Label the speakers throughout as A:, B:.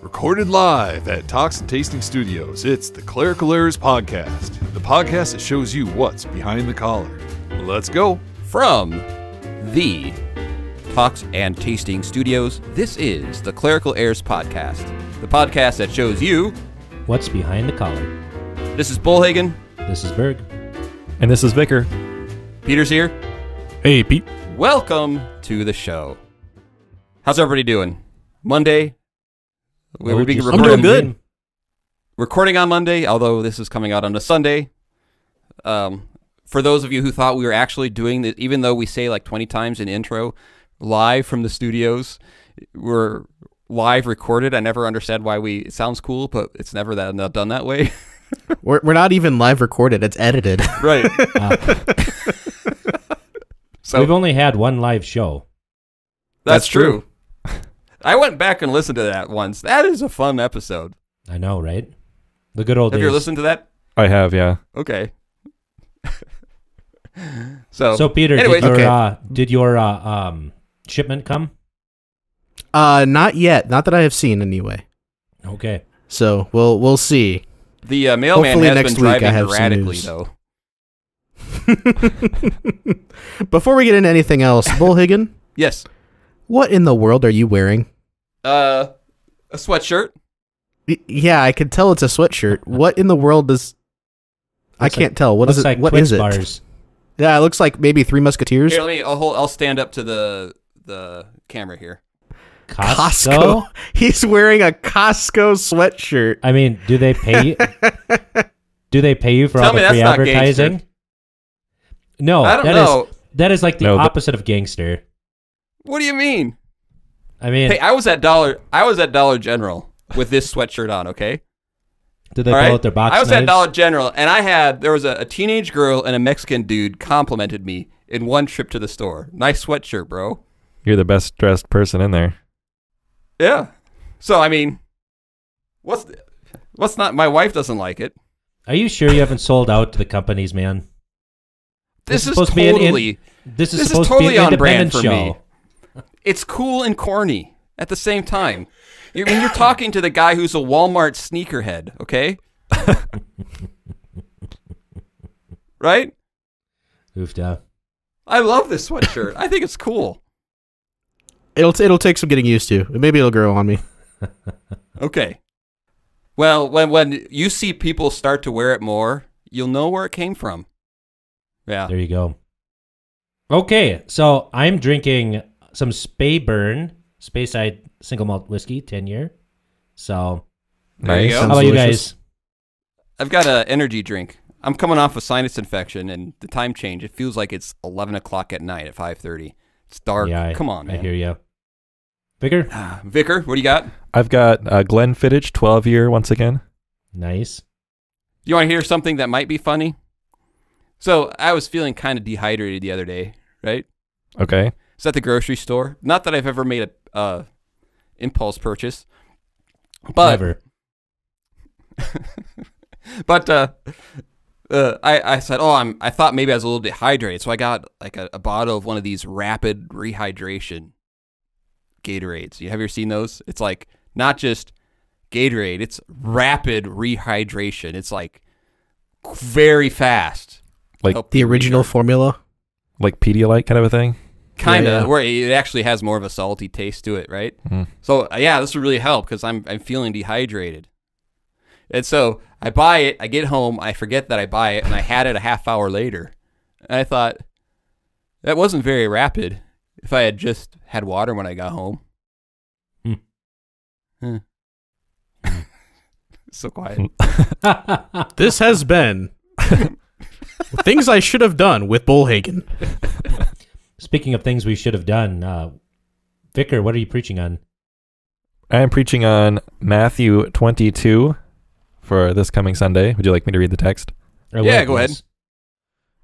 A: Recorded live at Talks and Tasting Studios, it's the Clerical Errors Podcast, the podcast that shows you what's behind the collar. Let's go.
B: From the Talks and Tasting Studios, this is the Clerical Errors Podcast, the podcast that shows you.
C: What's behind the collar?
B: This is Bullhagen.
C: This is Berg.
D: And this is Vicar.
B: Peter's here.
D: Hey, Pete.
B: Welcome to the show. How's everybody doing? Monday. We
C: Oh,
B: were being recording,
D: I'm doing good.
B: recording on Monday, although this is coming out on a Sunday. Um, for those of you who thought we were actually doing this, even though we say like 20 times in intro, live from the studios, we're live recorded. I never understand why we, it sounds cool, but it's never that not done that way.
E: We're, we're not even live recorded. It's edited.
B: right.
C: Uh,
B: So
C: we've only had one live show.
B: that's,
E: that's
B: true. I went back and listened to that once. That is a fun episode.
C: I know, right? The good old
B: Have
C: days.
B: you listened to that?
D: I have, yeah.
B: Okay. so,
C: So, Peter,
B: Anyways,
C: did your
E: okay.
C: uh, did your uh, um, shipment come?
E: Uh, not yet. Not that I have seen anyway.
C: Okay.
E: So we'll we'll see.
B: the uh, mailman
E: hopefully
B: has
E: next
B: been
E: week I
B: driving
E: have some
B: erratically, though.
E: Before we get into anything else, Bullhagen,
B: Yes.
E: What in the world are you wearing?
B: Uh, a sweatshirt.
E: Y- Yeah, I can tell it's a sweatshirt. What in the world does? I
C: Looks
E: can't tell. What is
C: Looks
E: it?
C: like
E: what
C: Twix
E: is it?
C: bars.
E: Yeah, it looks like maybe Three Musketeers.
B: Here, let me. I'll hold. I'll stand up to the the camera here.
C: Costco?
E: He's wearing a Costco sweatshirt.
C: I mean, do they pay you? do they pay you for
B: Tell
C: all
B: me
C: the
B: that's
C: free
B: not gangster.
C: advertising? No,
B: I don't
C: that is-
B: know.
C: that is like the
D: No, but-
C: opposite of gangster.
B: What do you mean?
C: I mean,
B: Hey, I was at Dollar. I was at Dollar General with this sweatshirt on. Okay.
C: did they
B: All
C: pull
B: right.
C: out their box
B: I was
C: knives?
B: at Dollar General, and I had there was a, a teenage girl and a Mexican dude complimented me in one trip to the store. Nice sweatshirt, bro.
D: You're the best dressed person in there.
B: Yeah. So I mean, what's what's not? My wife doesn't like it.
C: Are you sure you haven't sold out to the companies, man?
B: This,
C: This is
B: is
C: supposed to be an in-
B: totally.
C: This is
B: This is totally
C: to be an
B: on brand for
C: show.
B: me. It's cool and corny at the same time. I mean, you're talking to the guy who's a Walmart sneakerhead, okay? right?
C: Oofed out.
B: I love this sweatshirt. I think it's cool.
E: It'll it'll take some getting used to. Maybe it'll grow on me.
B: Okay. Well, when when you see people start to wear it more, you'll know where it came from. Yeah.
C: There you go. Okay, so I'm drinking some Speyburn Speyside single malt whiskey, ten year. So
B: There you
D: nice.
B: go.
C: how
E: Sounds
C: about you guys?
B: I've got an energy drink. I'm coming off a sinus infection, and the time change. It feels like it's 11 o'clock at night at 5:30. It's dark.
C: Yeah, I,
B: Come on, man.
C: I hear you. Bigger,
B: Vicar, what do you got?
D: I've got uh, Glenfiddich 12 year once again.
C: nice.
B: You want to hear something that might be funny? So I was feeling kind of dehydrated the other day, right?
D: Okay.
B: It's at the grocery store. Not that I've ever made a uh, impulse purchase, but
C: Never.
B: but uh, uh, I I said, oh, I'm. I thought maybe I was a little dehydrated, so I got like a, a bottle of one of these rapid rehydration Gatorades. You have you ever seen those? It's like not just Gatorade; it's rapid rehydration. It's like very fast.
D: Like-
E: The original formula.
D: Like Pedialyte kind of a thing.
B: Kind of
E: Yeah, yeah.
B: where it actually has more of a salty taste to it, right?
D: Mm.
B: So uh, yeah, this would really help because I'm I'm feeling dehydrated, and so I buy it. I get home, I forget that I buy it, and I had it a half hour later, and I thought that wasn't very rapid. If I had just had water when I got home.
C: Hmm.
B: Huh. so quiet.
E: This has been things I should have done with Bullhagen.
C: Speaking of things we should have done, uh, Vicar, what are you preaching on?
D: I am preaching on Matthew 22 for this coming Sunday. Would you like me to read the text?
C: Or
B: Yeah, go ahead.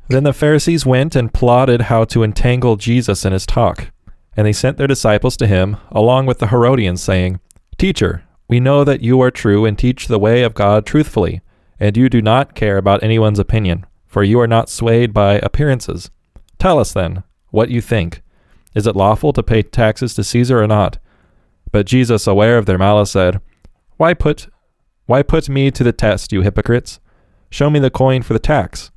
D: Then the Pharisees went and plotted how to entangle Jesus in his talk. And they sent their disciples to him, along with the Herodians, saying, Teacher, we know that you are true and teach the way of God truthfully, and you do not care about anyone's opinion, for you are not swayed by appearances. Tell us then, what you think. Is it lawful to pay taxes to Caesar or not? But Jesus, aware of their malice, said, Why put why put me to the test, you hypocrites? Show me the coin for the tax.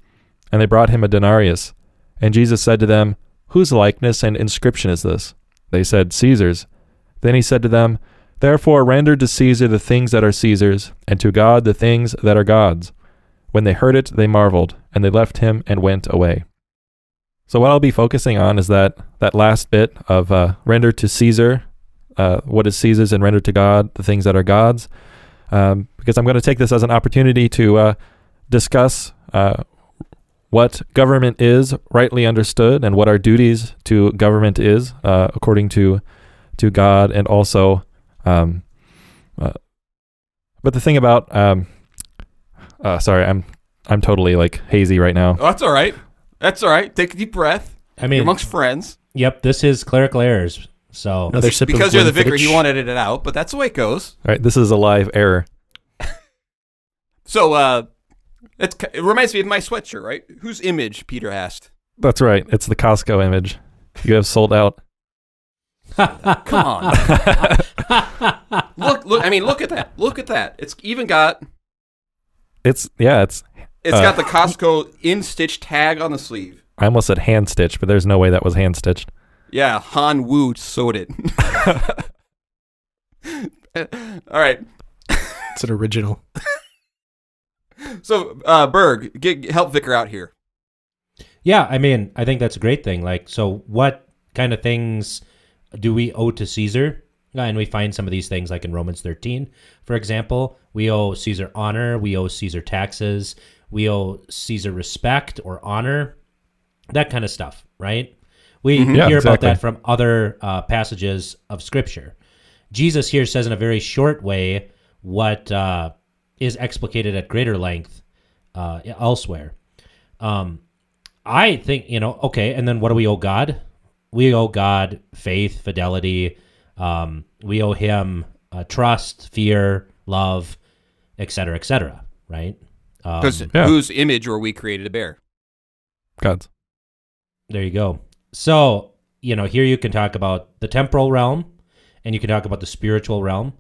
D: And they brought him a denarius. And Jesus said to them, Whose likeness and inscription is this? They said, Caesar's. Then he said to them, Therefore render to Caesar the things that are Caesar's, and to God the things that are God's. When they heard it, they marveled, and they left him and went away. So what I'll be focusing on is that that last bit of uh, render to Caesar uh, what is Caesar's and render to God the things that are God's, um, because I'm going to take this as an opportunity to uh, discuss uh, what government is rightly understood and what our duties to government is uh, according to to God, and also, um, uh, but the thing about um, sorry, I'm I'm totally like hazy right now.
B: Oh, that's all right. That's all right. Take a deep breath.
C: I
B: You're
C: mean,
B: amongst friends.
C: yep, this is clerical errors. So
E: Another sip
B: because
E: of
B: you're the vicar, he wanted it out, but that's the way it goes.
D: All right, this is a live error.
B: So, uh, it's, it reminds me of my sweatshirt, right? Whose image? Peter asked.
D: That's right. It's the Costco image. You have sold out.
B: Come on. look, look. I mean, look at that. Look at that. It's even got.
D: It's yeah. It's
B: It's
D: Uh,
B: got the Costco in stitch tag on the sleeve.
D: I almost said hand stitched, but there's no way that was hand stitched.
B: Yeah, Han Wu sewed it. All right.
E: It's an original.
B: So, uh, Berg, get, help Vicar out here.
C: Yeah, I mean, I think that's a great thing. Like, so what kind of things do we owe to Caesar? And we find some of these things like in Romans 13, for example. We owe Caesar honor, we owe Caesar taxes, we owe Caesar respect or honor, that kind of stuff, right? We
D: Yeah,
C: hear about
D: exactly.
C: that from other uh, passages of Scripture. Jesus here says in a very short way what uh, is explicated at greater length uh, elsewhere. Um, I think you know. Okay, and then what do we owe God? We owe God faith, fidelity. Um, we owe Him uh, trust, fear, love, etc., etc. Right? Um,
B: Because
D: yeah.
B: whose image were we created to bear?
D: God's.
C: there you go. So you know, here you can talk about the temporal realm, and you can talk about the spiritual realm.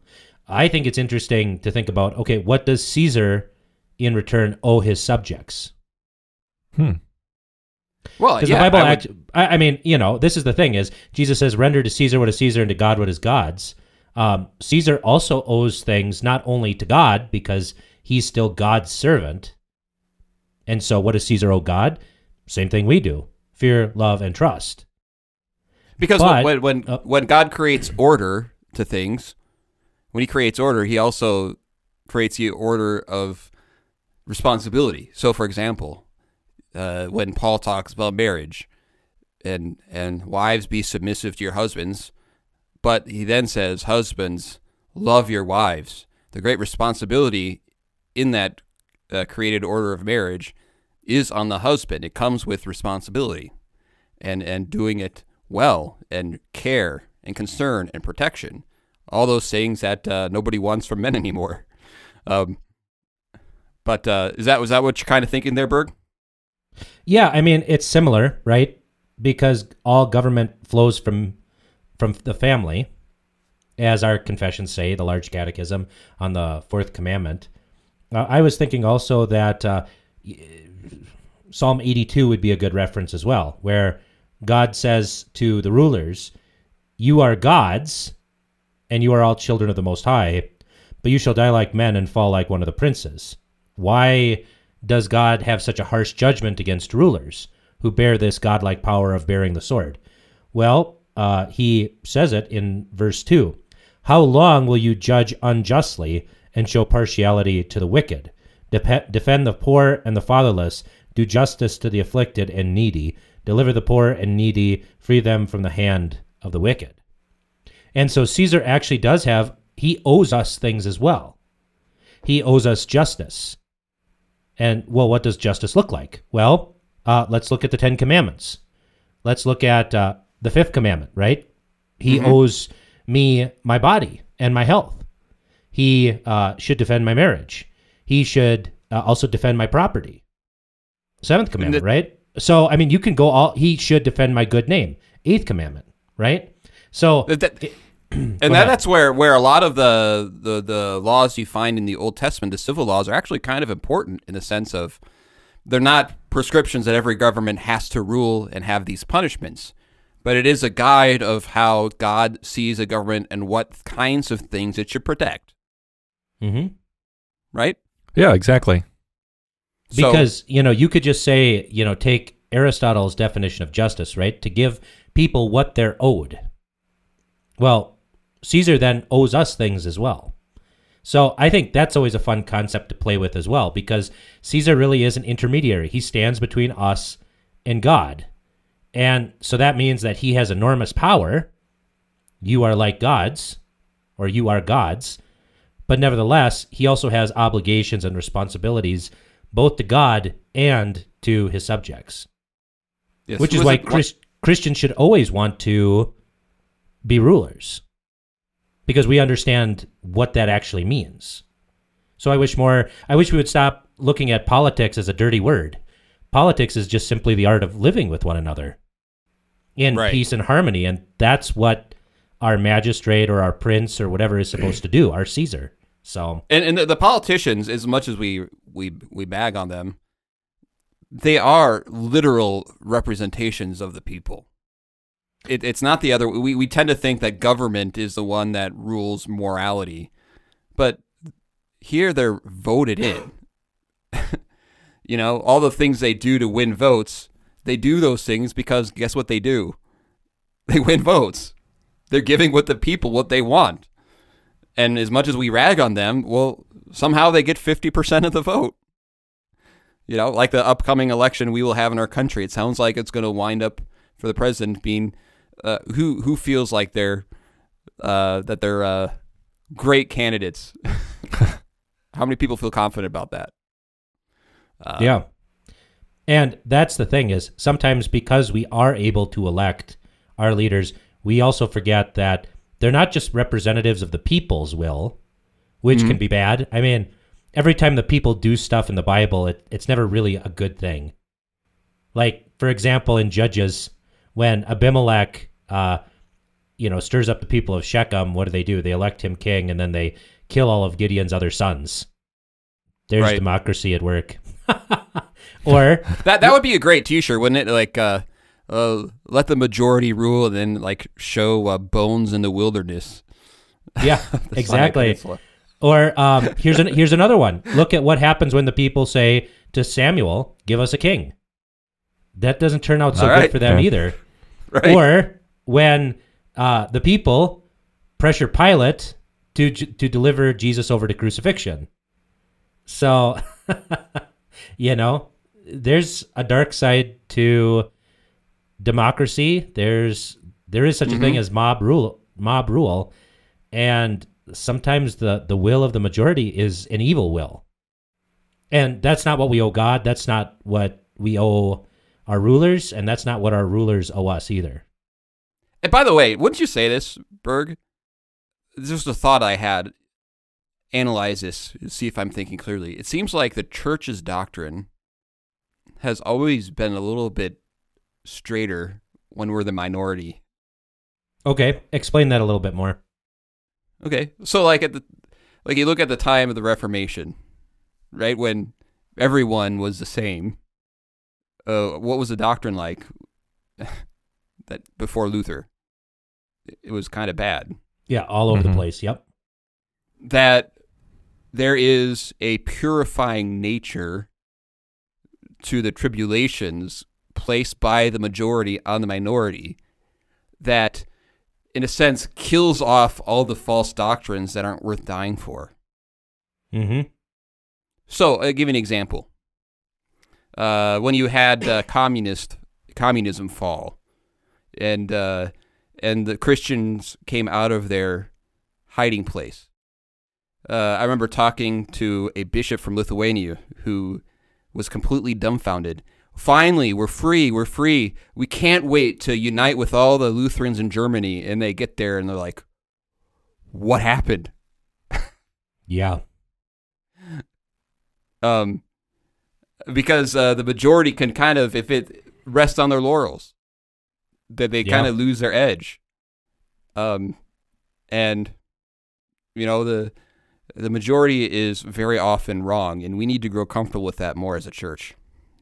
C: I think it's interesting to think about. Okay, what does Caesar, in return, owe his subjects?
D: Hmm.
B: Well,
C: Because
B: yeah,
C: the Bible,
B: I would-
C: act, I, I mean, you know, this is the thing: is Jesus says, "Render to Caesar what is Caesar, and to God what is God's." Um, Caesar also owes things not only to God because he's still God's servant, and so what does Caesar owe God? Same thing we do: fear, love, and trust.
B: Because
C: But-
B: when when
C: uh,
B: when God creates order to things, when He creates order, He also creates the order of responsibility. So, for example, uh, when Paul talks about marriage, and and wives be submissive to your husbands, but he then says, husbands love your wives. The great responsibility in that uh, created order of marriage is on the husband. It comes with responsibility and and doing it well and care and concern and protection all those things that uh, nobody wants from men anymore um, but uh, is that was that what you're kind of thinking there berg
C: Yeah, I mean, it's similar, right? Because all government flows from from the family, as our confessions say, the large catechism on the fourth commandment. Uh, I was thinking also that uh, Psalm 82 would be a good reference as well, where God says to the rulers, You are gods, and you are all children of the Most High, but you shall die like men and fall like one of the princes. Why does God have such a harsh judgment against rulers who bear this godlike power of bearing the sword? Well, uh, he says it in verse 2 How long will you judge unjustly and show partiality to the wicked? Dep- defend the poor and the fatherless, do justice to the afflicted and needy, deliver the poor and needy, free them from the hand of the wicked. And so Caesar actually does have, he owes us things as well. He owes us justice. And well, what does justice look like? Well, uh, let's look at the Ten Commandments. Let's look at uh, the fifth commandment, right? He owes me my body and my health. He uh, should defend my marriage. He should uh, also defend my property. Seventh commandment, right? So, I mean, you can go all, he should defend my good name. Eighth commandment, right? So,
B: That- that- and that, that's where where a lot of the, the the laws you find in the Old Testament, the civil laws, are actually kind of important in the sense of they're not prescriptions that every government has to rule and have these punishments, but it is a guide of how God sees a government and what kinds of things it should protect.
C: Hmm
B: Right?
D: Yeah, exactly.
B: So-
C: Because, you know, you could just say, you know, take Aristotle's definition of justice, right? To give people what they're owed. Well, Caesar then owes us things as well. So I think that's always a fun concept to play with as well, because Caesar really is an intermediary. He stands between us and God. And so that means that he has enormous power. You are like gods, or you are gods. But nevertheless, he also has obligations and responsibilities both to God and to his subjects.
B: Yes,
C: which is why Chris, Christians should always want to be rulers because we understand what that actually means. So I wish more I wish we would stop looking at politics as a dirty word. Politics is just simply the art of living with one another in
B: Right.
C: peace and harmony and that's what our magistrate or our prince or whatever is supposed to do, our Caesar. So
B: and and the, the politicians, as much as we we we bag on them, they are literal representations of the people. It, it's not the other. We we tend to think that government is the one that rules morality, but here they're voted in. you know, all the things they do to win votes, they do those things because guess what they do? They win votes. They're giving what the people what they want. And as much as we rag on them, well, somehow they get 50% of the vote. You know, like the upcoming election we will have in our country. It sounds like it's going to wind up for the president being uh, who who feels like they're uh, that they're uh, great candidates. How many people feel confident about that? Uh,
C: Yeah. And that's the thing is sometimes because we are able to elect our leaders, we also forget that they're not just representatives of the people's will, which can be bad. I mean, every time the people do stuff in the Bible, it, it's never really a good thing. Like, for example, in Judges, when Abimelech, uh, you know, stirs up the people of Shechem, what do they do? They elect him king and then they kill all of Gideon's other sons. There's
B: Right.
C: democracy at work. or
B: That that would be a great T-shirt, wouldn't it? Like, uh, uh, let the majority rule, and then like show uh, bones in the wilderness.
C: yeah,
B: The
C: exactly. Or um, here's an, here's another one. Look at what happens when the people say to Samuel, "Give us a king." That doesn't turn out so
B: All
C: good for them
D: Yeah.
C: either.
B: Right.
C: Or when uh, the people pressure Pilate to to deliver Jesus over to crucifixion. So, you know, there's a dark side to democracy. There's there is such a thing mm-hmm. as mob rule, mob rule, and sometimes the the will of the majority is an evil will. And that's not what we owe God. That's not what we owe our rulers, and that's not what our rulers owe us either.
B: And by the way, wouldn't you say this, Berg? This was a thought I had. Analyze this, see if I'm thinking clearly. It seems like the church's doctrine has always been a little bit straighter when we're the minority.
C: Okay, explain that a little bit more.
B: Okay, so like at the like you look at the time of the Reformation, right when everyone was the same. Uh, what was the doctrine like? that before Luther, it- it was kind of bad.
C: Yeah, all over
D: Mhm.
C: the place. Yep.
B: that there is a purifying nature to the tribulations placed by the majority on the minority that in a sense kills off all the false doctrines that aren't worth dying for
C: Mm-hmm.
B: so i'll give you an example uh, when you had uh, communist communism fall and uh, and the christians came out of their hiding place uh, I remember talking to a bishop from Lithuania who was completely dumbfounded. Finally, we're free. We're free. We can't wait to unite with all the Lutherans in Germany. And they get there and they're like, what happened?
C: Yeah.
B: Um, because uh, the majority can kind of, if it rests on their laurels, that they
C: Yeah.
B: kind of lose their edge. Um, and you know the the majority is very often wrong, and we need to grow comfortable with that more as a church,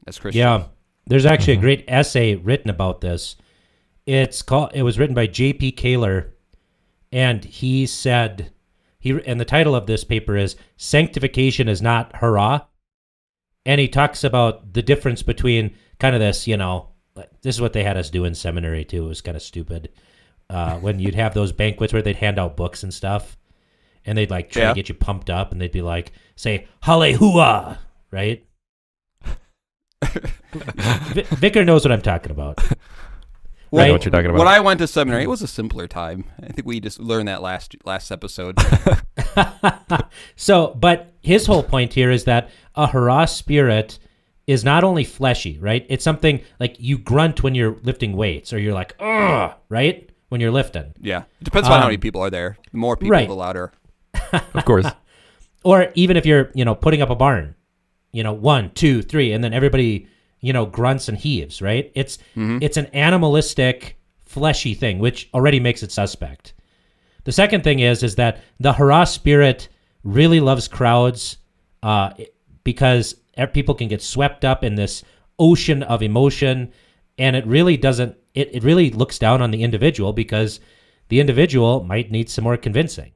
B: as Christians.
C: Yeah, there's actually a great essay written about this. It's called. It was written by J.P. Koehler, and he said he and the title of this paper is "Sanctification is not hurrah," and he talks about the difference between kind of this, you know, this is what they had us do in seminary too. It was kind of stupid uh, when you'd have those banquets where they'd hand out books and stuff, and they'd like try
B: Yeah.
C: to get you pumped up, and they'd be like, say "Hallelujah," right? Vi- Vicar knows what I'm talking about.
D: I know
C: Right.
D: what you're talking about.
B: When I went to seminary, it was a simpler time. I think we just learned that last last episode.
C: So, but his whole point here is that a hurrah spirit is not only fleshy, right? It's something like you grunt when you're lifting weights, or you're like, ugh, right? When you're lifting.
B: yeah, it depends on how
C: Um,
B: many people are there. The more people,
C: right.
B: the louder.
D: of course.
C: Or even if you're, you know, putting up a barn, you know, one, two, three, and then everybody, you know, grunts and heaves, right? It's it's an animalistic, fleshy thing, which already makes it suspect. The second thing is is that the hurrah spirit really loves crowds uh, because people can get swept up in this ocean of emotion, and it really doesn't. It, it really looks down on the individual because the individual might need some more convincing.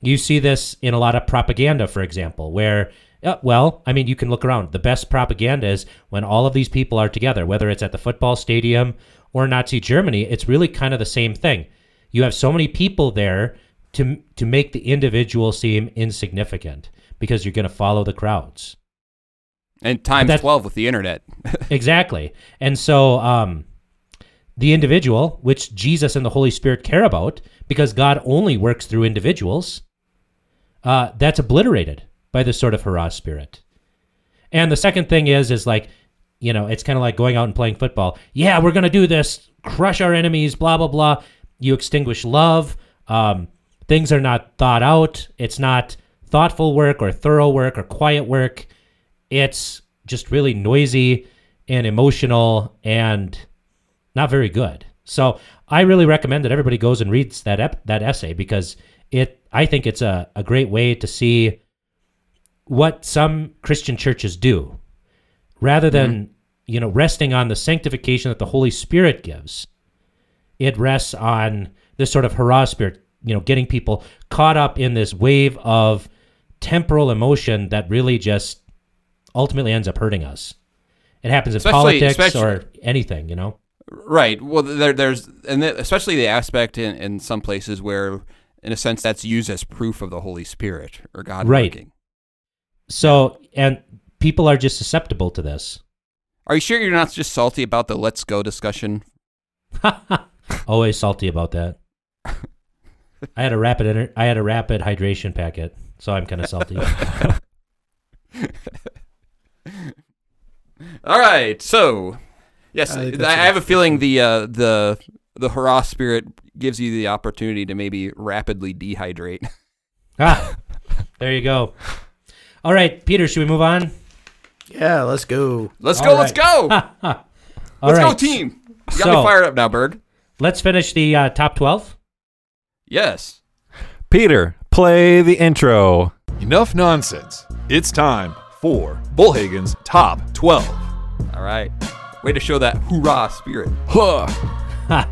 C: You see this in a lot of propaganda, for example, where, uh, well, I mean, you can look around. The best propaganda is when all of these people are together, whether it's at the football stadium or Nazi Germany, it's really kind of the same thing. You have so many people there to, to make the individual seem insignificant because you're going to follow the crowds.
B: And times
C: that's-
B: twelve with the internet.
C: exactly. And so um, the individual, which Jesus and the Holy Spirit care about, because God only works through individuals, uh, that's obliterated by this sort of hurrah spirit. And the second thing is, is like, you know, it's kind of like going out and playing football. Yeah, we're gonna do this, crush our enemies, blah blah blah. You extinguish love. Um, things are not thought out. It's not thoughtful work or thorough work or quiet work. It's just really noisy and emotional and not very good. So I really recommend that everybody goes and reads that ep- that essay because it I think it's a, a great way to see what some Christian churches do rather than mm-hmm. you know resting on the sanctification that the Holy Spirit gives. It rests on this sort of hurrah spirit, you know, getting people caught up in this wave of temporal emotion that really just ultimately ends up hurting us. It happens in
B: Especially-
C: politics
B: especially-
C: or anything, you know.
B: Right. Well, there, there's and the, especially the aspect in, in some places where, in a sense, that's used as proof of the Holy Spirit or God
C: Right.
B: working.
C: So, and people are just susceptible to this.
B: Are you sure you're not just salty about the "Let's Go" discussion?
C: Always salty about that. I had a rapid I had a rapid hydration packet, so I'm kind of salty.
B: All right. So, yes,
E: I
B: I,
E: think that's
B: I have a feeling the uh, the the hurrah spirit gives you the opportunity to maybe rapidly dehydrate.
C: ah, there you go. All right, Peter, should we move on?
E: Yeah, let's go.
B: Let's
C: All
B: go. Let's go.
C: All
B: let's go,
C: right,
B: team. You got
C: So-
B: me fired up now, Bird.
C: Let's finish the uh, top twelve.
B: Yes.
D: Peter, play the intro.
A: Enough nonsense. It's time for Bullhagen's Top 12.
B: All right. Way to show that hoorah spirit.
D: Huh.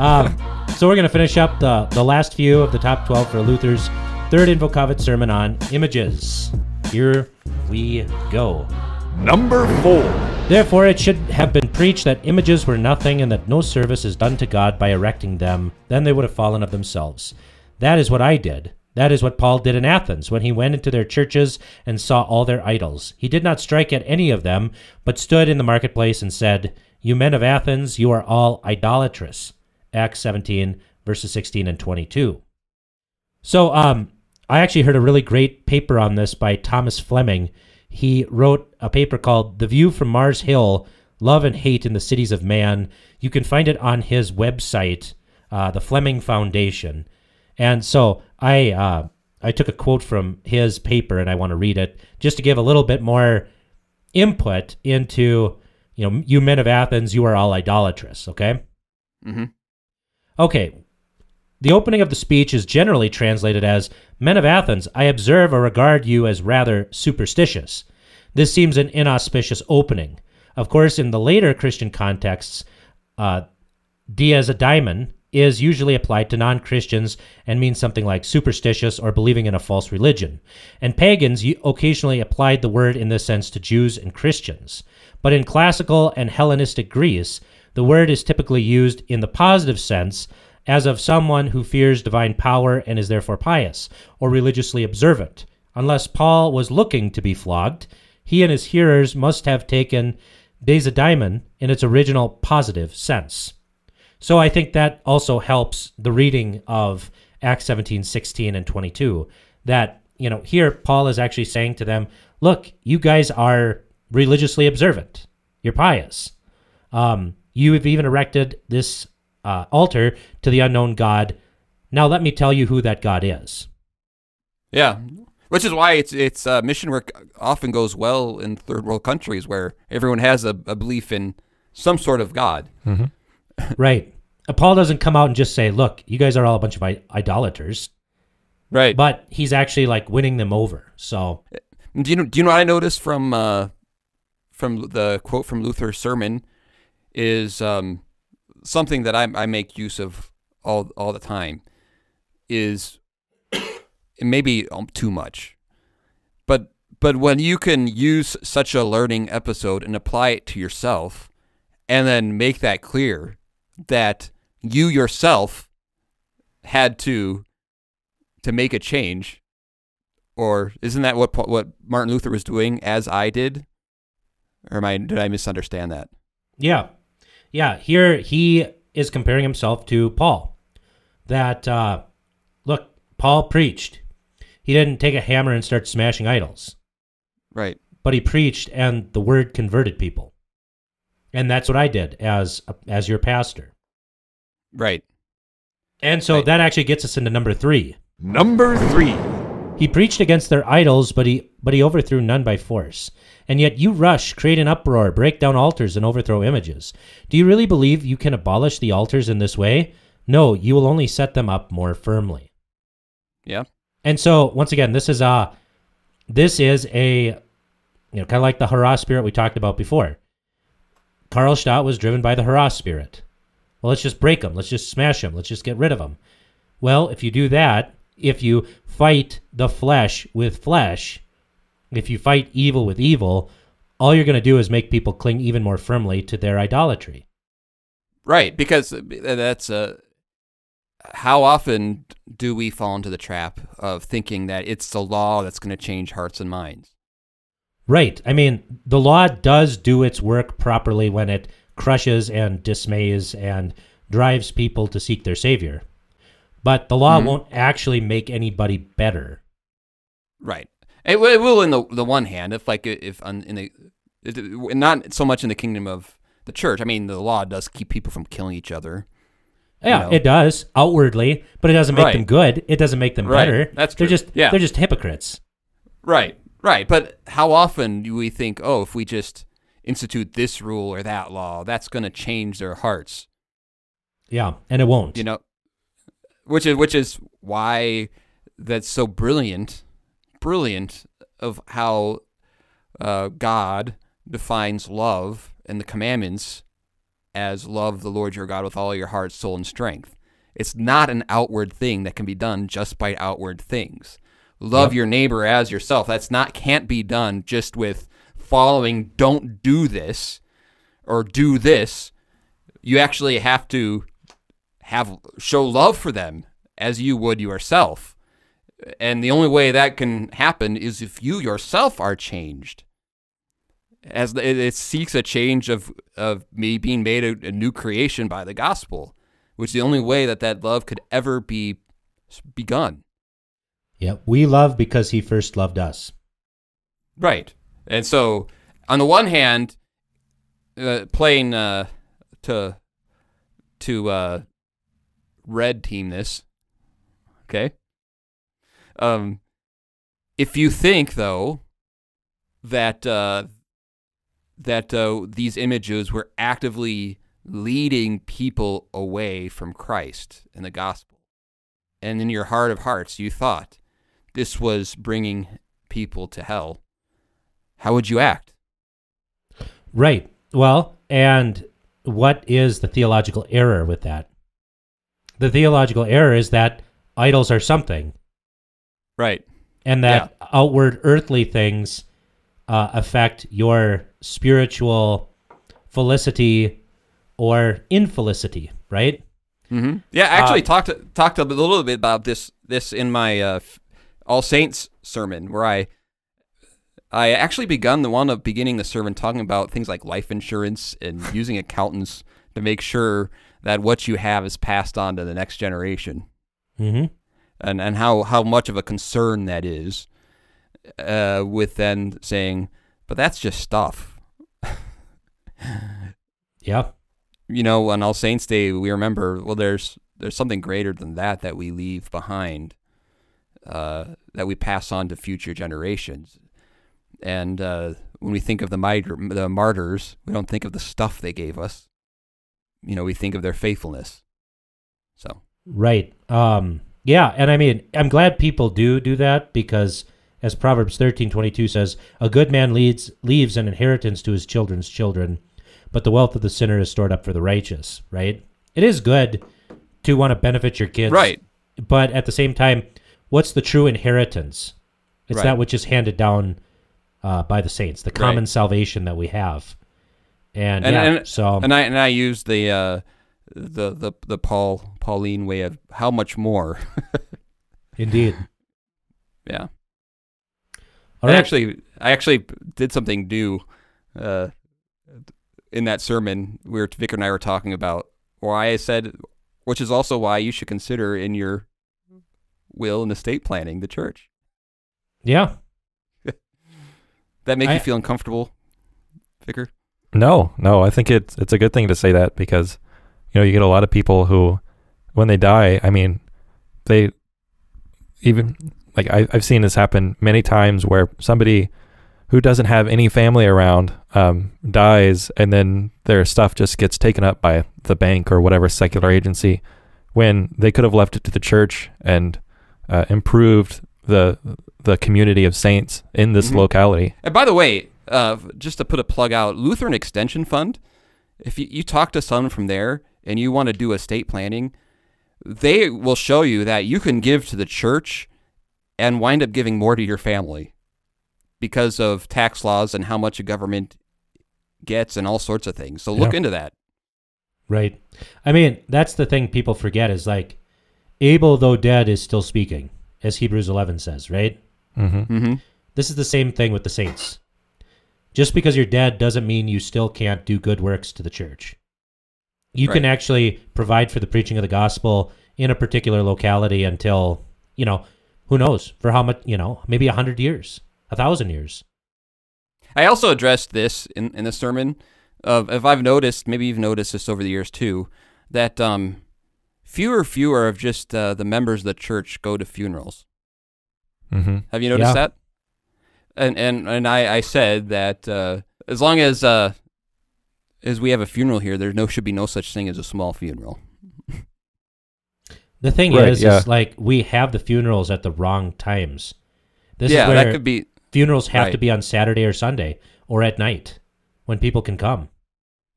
C: Um, so we're gonna finish up the the last few of the top twelve for Luther's third Invocavit sermon on images. Here we go.
A: Number 4.
C: Therefore, it should have been preached that images were nothing and that no service is done to God by erecting them. Then they would have fallen of themselves. That is what I did. That is what Paul did in Athens when he went into their churches and saw all their idols. He did not strike at any of them, but stood in the marketplace and said, You men of Athens, you are all idolatrous. Acts 17, verses 16 and 22. So, um, I actually heard a really great paper on this by Thomas Fleming. He wrote a paper called The View from Mars Hill Love and Hate in the Cities of Man. You can find it on his website, uh, the Fleming Foundation. And so I, uh, I took a quote from his paper and I want to read it just to give a little bit more input into, you know, you men of Athens, you are all idolatrous, okay?
B: Mm-hmm.
C: Okay. The opening of the speech is generally translated as Men of Athens, I observe or regard you as rather superstitious. This seems an inauspicious opening. Of course, in the later Christian contexts, uh, daimon is usually applied to non Christians and means something like superstitious or believing in a false religion. And pagans occasionally applied the word in this sense to Jews and Christians. But in classical and Hellenistic Greece, the word is typically used in the positive sense as of someone who fears divine power and is therefore pious or religiously observant. Unless Paul was looking to be flogged, he and his hearers must have taken Daemon in its original positive sense. So I think that also helps the reading of Acts 17, 16, and 22. That, you know, here Paul is actually saying to them, look, you guys are religiously observant. You're pious. Um, you have even erected this uh, altar to the unknown God. Now let me tell you who that God is.
B: Yeah, which is why it's it's uh, mission work often goes well in third world countries where everyone has a, a belief in some sort of God.
C: right. Uh, Paul doesn't come out and just say, "Look, you guys are all a bunch of I- idolaters,"
B: Right.
C: but he's actually like winning them over. So
B: Do you know? Do you know what I noticed from uh, from the quote from Luther's sermon is um, something that I, I make use of all all the time is it may be um, too much, but but when you can use such a learning episode and apply it to yourself, and then make that clear that you yourself had to to make a change or isn't that what what Martin Luther was doing as I did? Or am I did I misunderstand that?
C: yeah, yeah. Here he is comparing himself to Paul. That uh, look, Paul preached. He didn't take a hammer and start smashing idols.
B: Right.
C: but he preached and the word converted people and that's what i did as as your pastor
B: Right.
C: and so
B: Right.
C: that actually gets us into number three
A: Number three.
C: he preached against their idols but he but he overthrew none by force and yet you rush create an uproar break down altars and overthrow images do you really believe you can abolish the altars in this way no you will only set them up more firmly
B: Yeah.
C: And so once again, this is a this is a you know kind of like the hurrah spirit we talked about before. Karlstadt was driven by the hurrah spirit. Well, let's just break them. Let's just smash them. Let's just get rid of them. Well, if you do that, if you fight the flesh with flesh, if you fight evil with evil, all you're going to do is make people cling even more firmly to their idolatry.
B: Right. Because that's uh, how often do we fall into the trap of thinking that it's the law that's going to change hearts and minds?
C: Right. I mean, the law does do its work properly when it crushes and dismays and drives people to seek their savior. But the law
B: Mhm.
C: won't actually make anybody better.
B: Right. It, it will in the the one hand if like if on, in the not so much in the kingdom of the church. I mean, the law does keep people from killing each other.
C: Yeah,
B: know.
C: it does outwardly, but it doesn't make
B: Right.
C: them good. It doesn't make them
B: Right.
C: better.
B: That's true.
C: they're just
B: Yeah.
C: they're just hypocrites.
B: Right, right. But how often do we think, oh, if we just institute this rule or that law, that's going to change their hearts?
C: Yeah, and it won't.
B: You know, which is which is why that's so brilliant, brilliant of how uh, God defines love and the commandments as love the Lord your God with all your heart, soul, and strength. It's not an outward thing that can be done just by outward things. Love
C: Yep.
B: your neighbor as yourself. That's not can't be done just with following don't do this or do this. You actually have to have show love for them as you would yourself. And the only way that can happen is if you yourself are changed. As it, seeks a change of of me being made a, a new creation by the gospel, which is the only way that that love could ever be begun.
C: yeah, we love because he first loved us.
B: Right. And so, on the one hand, uh, playing uh, to to uh, red team this, okay. Um, if you think though that uh, that uh, these images were actively leading people away from Christ and the gospel, and in your heart of hearts you thought this was bringing people to hell, how would you act?
C: Right. Well, and what is the theological error with that? The theological error is that idols are something,
B: Right.
C: and that outward earthly things uh, affect your spiritual felicity or infelicity, right?
B: Mm-hmm. Yeah, I actually
C: Uh,
B: talked talked a little bit about this this in my uh, All Saints sermon, where I I actually begun the one of beginning the sermon talking about things like life insurance and using accountants to make sure that what you have is passed on to the next generation,
C: Mm-hmm.
B: And and how how much of a concern that is. Uh, with then saying, but that's just stuff.
C: Yeah.
B: you know, on All Saints Day, we remember well, there's there's something greater than that that we leave behind, uh, that we pass on to future generations. And uh, when we think of the the martyrs, we don't think of the stuff they gave us. You know, we think of their faithfulness. So
C: Right. Um, yeah, and I mean, I'm glad people do do that because, as Proverbs thirteen twenty two says, a good man leads leaves an inheritance to his children's children, but the wealth of the sinner is stored up for the righteous. Right. It is good to want to benefit your kids,
B: right,
C: But at the same time, what's the true inheritance? It's
B: Right.
C: that which is handed down uh, by the saints, the common
B: Right.
C: salvation that we have. And,
B: And-
C: yeah,
B: and-
C: so
B: and I and I use the uh, the the the Paul Pauline way of how much more.
C: indeed.
B: yeah.
C: All
B: I
C: right.
B: actually, I actually did something new uh, in that sermon. We were Vic and I were talking about why I said, which is also why you should consider in your will and estate planning the church.
C: yeah.
B: That make
C: I-
B: you feel uncomfortable, Vicar?
D: No, no, I think it's it's a good thing to say that because you know you get a lot of people who when they die, I mean, they even like I, I've seen this happen many times where somebody who doesn't have any family around um, dies, and then their stuff just gets taken up by the bank or whatever secular agency when they could have left it to the church and uh, improved the the community of saints in this
B: Mhm.
D: locality.
B: And by the way, uh, just to put a plug out, Lutheran Extension Fund. If you, you talk to someone from there and you want to do estate planning, they will show you that you can give to the church and wind up giving more to your family because of tax laws and how much a government gets and all sorts of things. So look
D: Yeah.
B: into that.
C: Right. I mean, that's the thing people forget is like, Abel, though dead, is still speaking, as Hebrews 11 says, right?
D: hmm
B: Mm-hmm.
C: This is the same thing with the saints. Just because you're dead doesn't mean you still can't do good works to the church. You can actually provide for the preaching of the gospel in a particular locality until, you know, who knows for how much, you know, maybe a hundred years, a thousand years.
B: I also addressed this in, in the sermon. Of if I've noticed, maybe you've noticed this over the years too, that um, fewer fewer of just uh, the members of the church go to funerals.
D: hmm
B: Have you noticed
C: Yeah.
B: that? And and and I, I said that uh, as long as uh, as we have a funeral here, there no should be no such thing as a small funeral.
C: The thing
D: Right,
C: is,
D: yeah.
C: is like we have the funerals at the wrong times. This
B: yeah,
C: is where
B: that could be
C: funerals have to be on Saturday or Sunday or at night when people can come.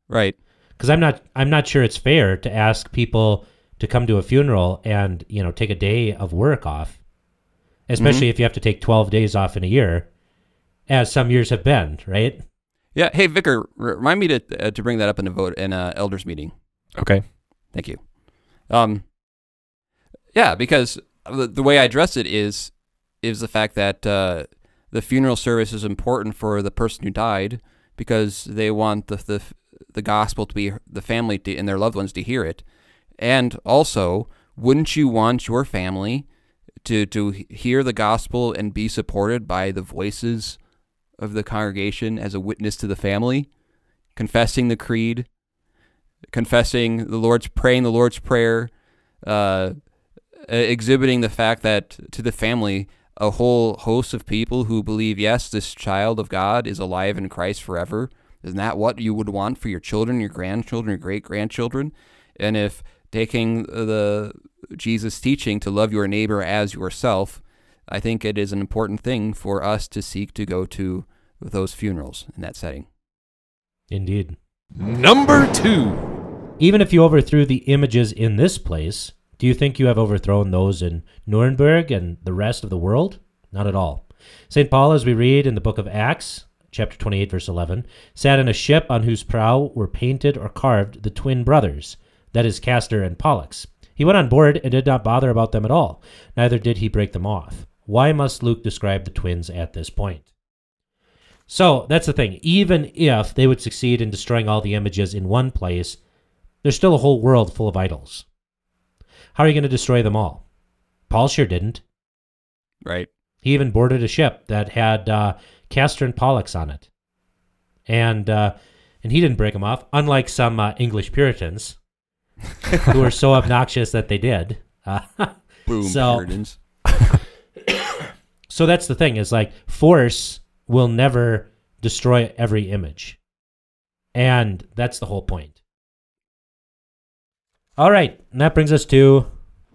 B: right.
C: because I'm not I'm not sure it's fair to ask people to come to a funeral and you know take a day of work off, especially mm-hmm. if you have to take 12 days off in a year, as some years have been, right?
B: Yeah. Hey, Vicar, remind me to uh, to bring that up in a vote in a elders meeting.
D: Okay.
B: Thank you. Um, yeah, because the, the way I address it is is the fact that uh, the funeral service is important for the person who died because they want the the, the gospel to be the family to, and their loved ones to hear it, and also, wouldn't you want your family to to hear the gospel and be supported by the voices of the congregation as a witness to the family, confessing the creed, confessing the Lord's praying the Lord's prayer, uh, exhibiting the fact that to the family a whole host of people who believe yes, this child of God is alive in Christ forever. Isn't that what you would want for your children, your grandchildren, your great grandchildren? And if taking the Jesus teaching to love your neighbor as yourself, I think it is an important thing for us to seek to go to those funerals in that setting.
C: Indeed.
A: Number two.
C: Even if you overthrew the images in this place, do you think you have overthrown those in Nuremberg and the rest of the world? Not at all. St. Paul, as we read in the book of Acts, chapter 28, verse 11, sat in a ship on whose prow were painted or carved the twin brothers, that is, Castor and Pollux. He went on board and did not bother about them at all, neither did he break them off. Why must Luke describe the twins at this point? So that's the thing. Even if they would succeed in destroying all the images in one place, there's still a whole world full of idols. How are you going to destroy them all? Paul sure didn't.
B: Right.
C: He even boarded a ship that had uh, Castor and Pollux on it, and uh, and he didn't break them off. Unlike some uh, English Puritans, who were so obnoxious that they did. Uh,
B: Boom,
C: So-
B: Puritans.
C: so that's the thing is like force will never destroy every image, and that's the whole point. All right, and that brings us to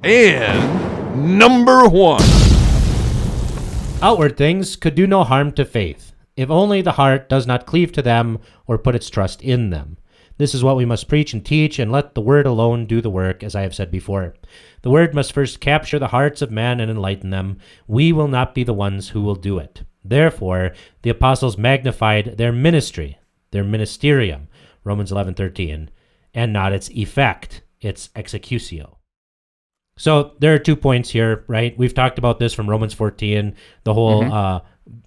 A: And number one.
C: Outward things could do no harm to faith, if only the heart does not cleave to them or put its trust in them. This is what we must preach and teach, and let the word alone do the work, as I have said before. The word must first capture the hearts of men and enlighten them. We will not be the ones who will do it. Therefore, the apostles magnified their ministry, their ministerium, Romans 11:13, and not its effect, its executio. So there are two points here, right? We've talked about this from Romans 14, the whole,
B: Mhm.
C: uh,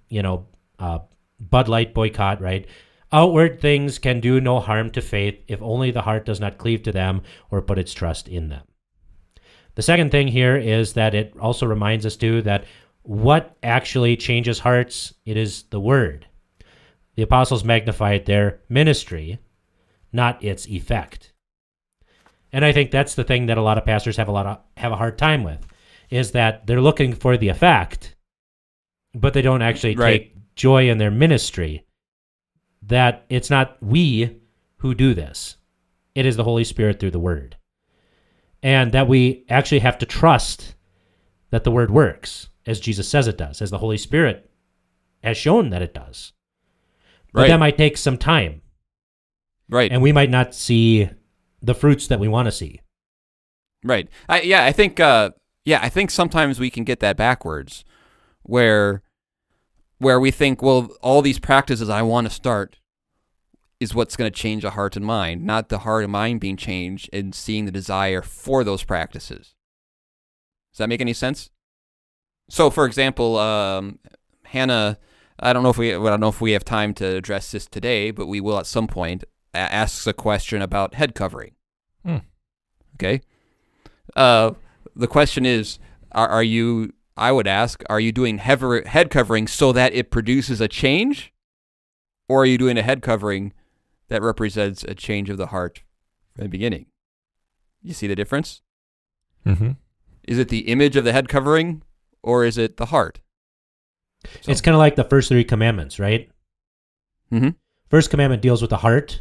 C: you know, uh, Bud Light boycott, right? Outward things can do no harm to faith if only the heart does not cleave to them or put its trust in them. The second thing here is that it also reminds us too that what actually changes hearts it is the word. The apostles magnified their ministry, not its effect. And I think that's the thing that a lot of pastors have a lot of have a hard time with is that they're looking for the effect, but they don't actually
B: Right.
C: take joy in their ministry. That it's not we who do this. It is the Holy Spirit through the word. And that we actually have to trust that the word works as Jesus says it does, as the Holy Spirit has shown that it does. But
B: Right.
C: that might take some time
B: Right.
C: and we might not see the fruits that we want to see.
B: Right. I yeah, I think uh yeah, I think sometimes we can get that backwards where where we think, well, all these practices I want to start is what's going to change a heart and mind, not the heart and mind being changed and seeing the desire for those practices. Does that make any sense? So, for example, um, Hannah, I don't know if we, well, I don't know if we have time to address this today, but we will at some point. A- asks a question about head covering.
D: Hmm.
B: Okay. Uh, the question is, are, are you? I would ask, are you doing hever- head covering so that it produces a change, or are you doing a head covering that represents a change of the heart from the beginning? You see the difference?
D: Mm-hmm.
B: Is it the image of the head covering, or is it the heart? So-
C: It's kind of like the first three commandments, right?
B: Mm-hmm.
C: First commandment deals with the heart,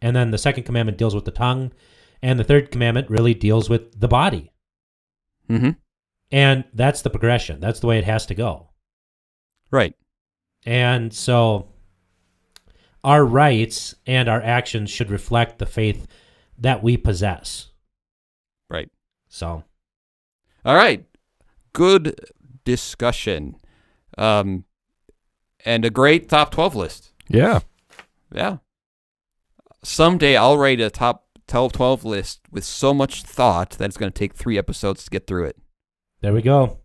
C: and then the second commandment deals with the tongue, and the third commandment really deals with the body.
B: Mm-hmm.
C: And that's the progression. That's the way it has to go.
B: Right.
C: And so our rights and our actions should reflect the faith that we possess.
B: Right.
C: So,
B: All right. Good discussion. Um, and a great top 12 list.
D: Yeah.
B: Yeah. Someday I'll write a top 12, 12 list with so much thought that it's going to take three episodes to get through it.
C: there we go.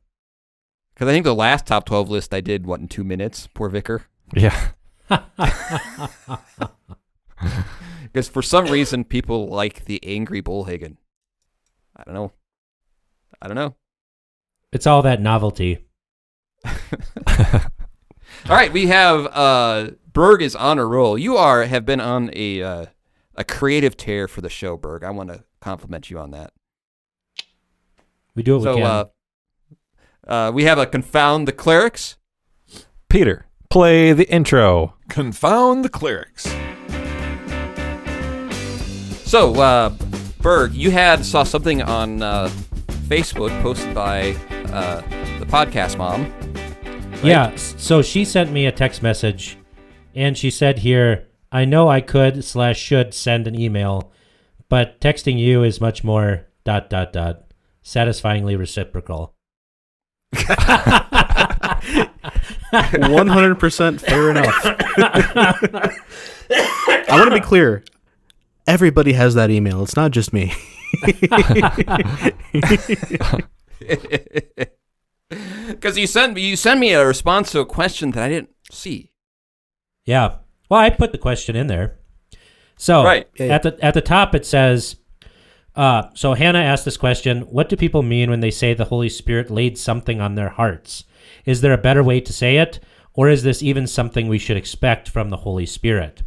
B: Because I think the last top 12 list I did, what, in two minutes? Poor Vicar.
D: Yeah.
B: Because for some reason, people like the angry Bullhagen. I don't know. I don't know.
C: It's all that novelty.
B: All right, we have uh Berg is on a roll. You are have been on a uh, a creative tear for the show, Berg. I want to compliment you on that.
C: We do what
B: so
C: we can.
B: uh uh we have a confound the clerics.
D: Peter, play the intro.
A: Confound the clerics.
B: So uh Berg, you had saw something on uh, Facebook posted by uh, the podcast mom.
C: Yeah. So she sent me a text message, and she said here, "I know I could slash should send an email, but texting you is much more dot dot dot satisfyingly reciprocal."
E: 100% fair enough. I want to be clear. Everybody has that email. It's not just me.
B: Because you sent me you sent me a response to a question that I didn't see.
C: Yeah. Well, I put the question in there. So
B: Right.
E: Yeah, yeah.
C: at the at the top it says, uh, so Hannah asked this question: What do people mean when they say the Holy Spirit laid something on their hearts? Is there a better way to say it, or is this even something we should expect from the Holy Spirit?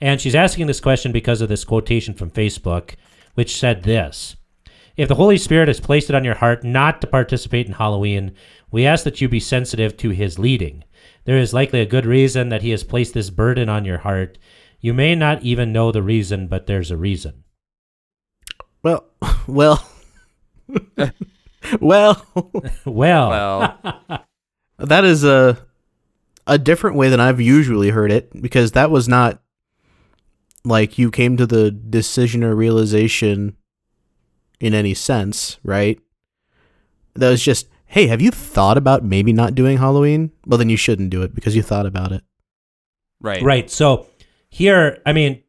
C: And she's asking this question because of this quotation from Facebook, which said this. If the Holy Spirit has placed it on your heart not to participate in Halloween, we ask that you be sensitive to his leading. There is likely a good reason that he has placed this burden on your heart. You may not even know the reason, but there's a reason.
E: Well, well, well.
C: Well,
B: Well,
E: That is a a different way than I've usually heard it because that was not like you came to the decision or realization in any sense, right? That was just, hey, have you thought about maybe not doing Halloween? Well, then you shouldn't do it because you thought about it.
B: right.
C: right. So here, I mean,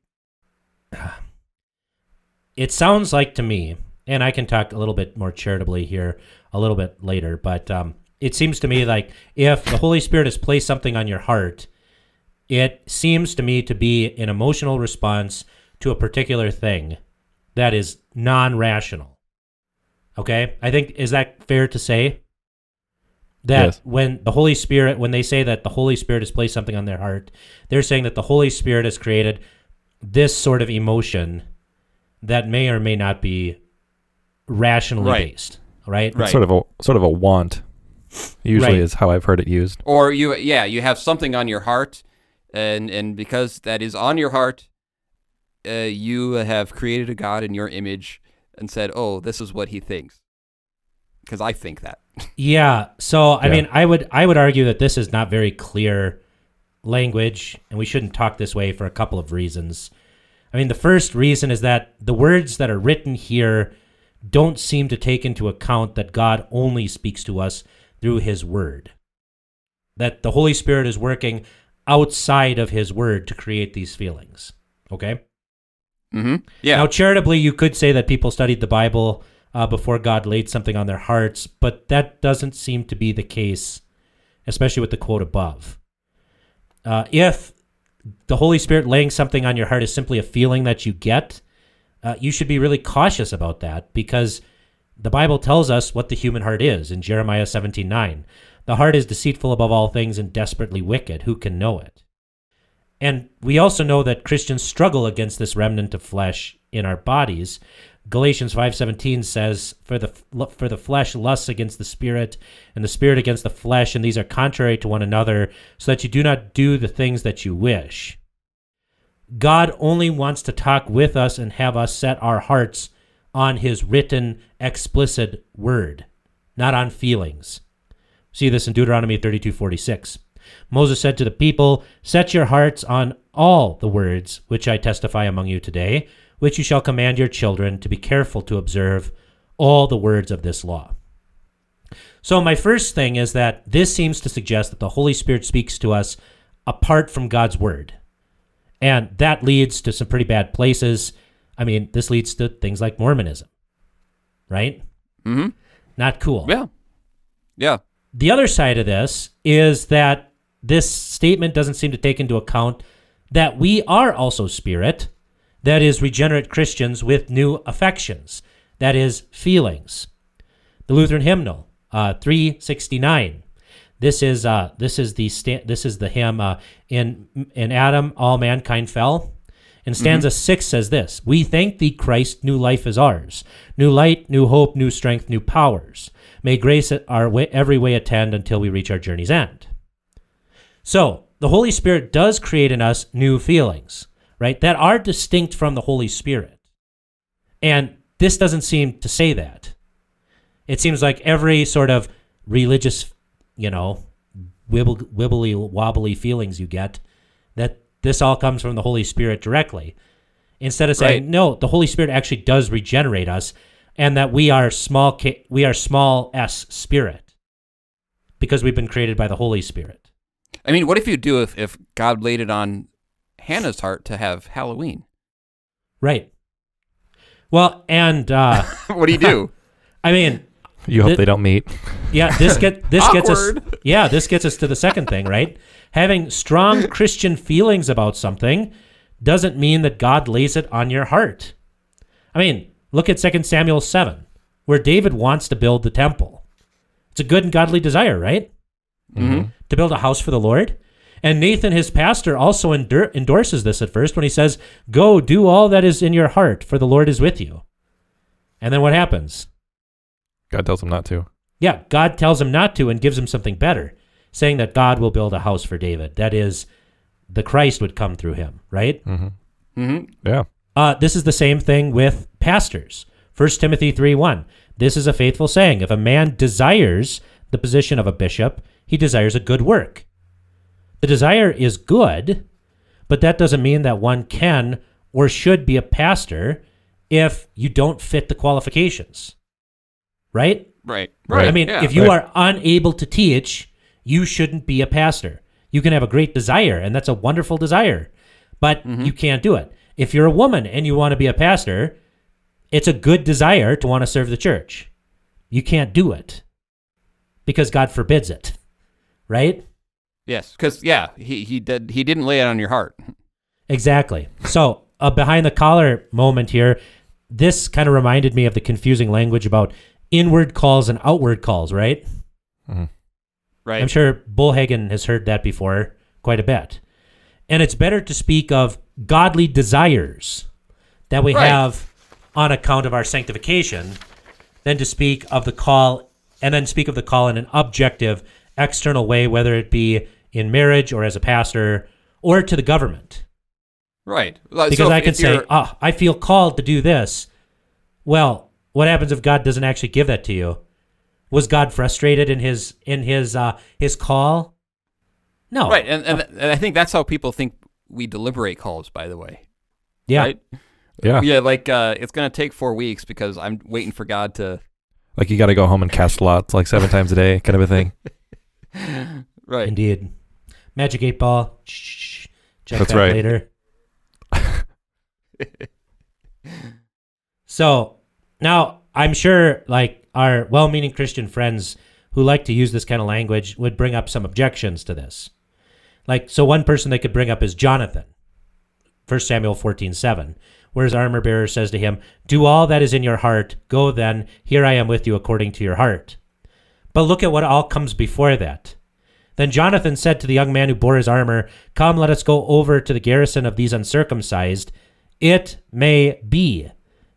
C: it sounds like to me, and I can talk a little bit more charitably here a little bit later, but um, it seems to me like if the Holy Spirit has placed something on your heart, it seems to me to be an emotional response to a particular thing that is non-rational. Okay? I think is that fair to say? That
D: Yes.
C: when the Holy Spirit when they say that the Holy Spirit has placed something on their heart, they're saying that the Holy Spirit has created this sort of emotion that may or may not be rationally
B: Right.
C: based, right?
B: Right.
D: Sort of a sort of a want. Usually
C: Right.
D: is how I've heard it used.
B: Or you, yeah, you have something on your heart, and and because that is on your heart, uh, you have created a God in your image and said, "Oh, this is what He thinks," because I think that.
C: Yeah. So I
D: Yeah.
C: mean, I would I would argue that this is not very clear language, and we shouldn't talk this way for a couple of reasons. I mean, the first reason is that the words that are written here don't seem to take into account that God only speaks to us through His Word. That the Holy Spirit is working outside of His Word to create these feelings. Okay.
B: Mm-hmm. Yeah.
C: Now, charitably, you could say that people studied the Bible uh, before God laid something on their hearts, but that doesn't seem to be the case, especially with the quote above. Uh, if the Holy Spirit laying something on your heart is simply a feeling that you get, uh, you should be really cautious about that because the Bible tells us what the human heart is in Jeremiah 17 9. The heart is deceitful above all things and desperately wicked. Who can know it? And we also know that Christians struggle against this remnant of flesh in our bodies. Galatians 5:17 says, "For the for the flesh lusts against the spirit, and the spirit against the flesh, and these are contrary to one another, so that you do not do the things that you wish." God only wants to talk with us and have us set our hearts on his written explicit word, not on feelings. See this in Deuteronomy 32:46. Moses said to the people, Set your hearts on all the words which I testify among you today, which you shall command your children to be careful to observe all the words of this law. So, my first thing is that this seems to suggest that the Holy Spirit speaks to us apart from God's word. And that leads to some pretty bad places. I mean, this leads to things like Mormonism, right?
B: Mm-hmm.
C: Not cool.
B: Yeah. Yeah.
C: The other side of this is that this statement doesn't seem to take into account that we are also spirit, that is, regenerate Christians with new affections, that is, feelings. The Lutheran hymnal, uh, 369. This is uh, this is the sta- this is the hymn uh, in in Adam all mankind fell. And stanza six says this: We thank thee, Christ, new life is ours, new light, new hope, new strength, new powers. May grace our way, every way attend until we reach our journey's end. So the Holy Spirit does create in us new feelings, right? That are distinct from the Holy Spirit. And this doesn't seem to say that. It seems like every sort of religious, you know, wibble, wibbly wobbly feelings you get, that this all comes from the Holy Spirit directly. Instead of saying,
B: Right.
C: no, the Holy Spirit actually does regenerate us, and that we are small, we are small s spirit, because we've been created by the Holy Spirit.
B: I mean, what if you do if, if God laid it on Hannah's heart to have Halloween?
C: Right. Well, and uh,
B: what do you do?
C: I mean,
D: You hope
C: Th-
D: they don't meet.
C: Yeah, this get this gets us. Yeah, this gets us to the second thing, right? Having strong Christian feelings about something doesn't mean that God lays it on your heart. I mean, look at 2 Samuel 7, where David wants to build the temple. It's a good and godly desire, right?
B: Mhm.
C: To build a house for the Lord. And Nathan, his pastor, also endor- endorses this at first when he says, Go, do all that is in your heart, for the Lord is with you. And then what happens?
D: God tells him not to.
C: Yeah, God tells him not to and gives him something better, saying that God will build a house for David. That is, the Christ would come through him, right?
D: Mm-hmm.
B: Mm-hmm.
D: Yeah.
C: Uh, this is the same thing with pastors. 1 Timothy 3 1. This is a faithful saying. If a man desires the position of a bishop, he desires a good work. The desire is good, but that doesn't mean that one can or should be a pastor if you don't fit the qualifications. Right?
B: Right.
D: Right.
C: I mean,
B: yeah.
C: if you
D: Right.
C: are unable to teach, you shouldn't be a pastor. You can have a great desire, and that's a wonderful desire, but mm-hmm. you can't do it. If you're a woman and you want to be a pastor, it's a good desire to want to serve the church. You can't do it because God forbids it, right?
B: Yes, because yeah, he he did he didn't lay it on your heart.
C: Exactly. So, a behind the collar moment here. This kind of reminded me of the confusing language about inward calls and outward calls, right? Mm-hmm.
B: Right.
C: I'm sure Bullhagen has heard that before quite a bit. And it's better to speak of godly desires that we
B: Right.
C: have on account of our sanctification than to speak of the call and then speak of the call in an objective, external way, whether it be in marriage or as a pastor or to the government.
B: Right.
C: Because
B: so
C: I can say,
B: you're-
C: oh, I feel called to do this. Well, what happens if God doesn't actually give that to you? Was God frustrated in his in his uh, his call? No.
B: right, and, and and I think that's how people think we deliberate calls. By the way,
C: Yeah.
B: right?
D: Yeah.
B: Yeah, like uh, it's gonna take four weeks because I'm waiting for God to.
D: Like you got to go home and cast lots like seven times a day, kind of a thing.
B: Right.
C: Indeed. Magic eight ball. Shh. Check
D: That's
C: that
D: right.
C: later. so now I'm sure like our well meaning Christian friends who like to use this kind of language would bring up some objections to this. Like so one person they could bring up is Jonathan. 1 Samuel 14, 7, where his armor bearer says to him, Do all that is in your heart. Go then, here I am with you according to your heart. But look at what all comes before that. Then Jonathan said to the young man who bore his armor, Come, let us go over to the garrison of these uncircumcised. It may be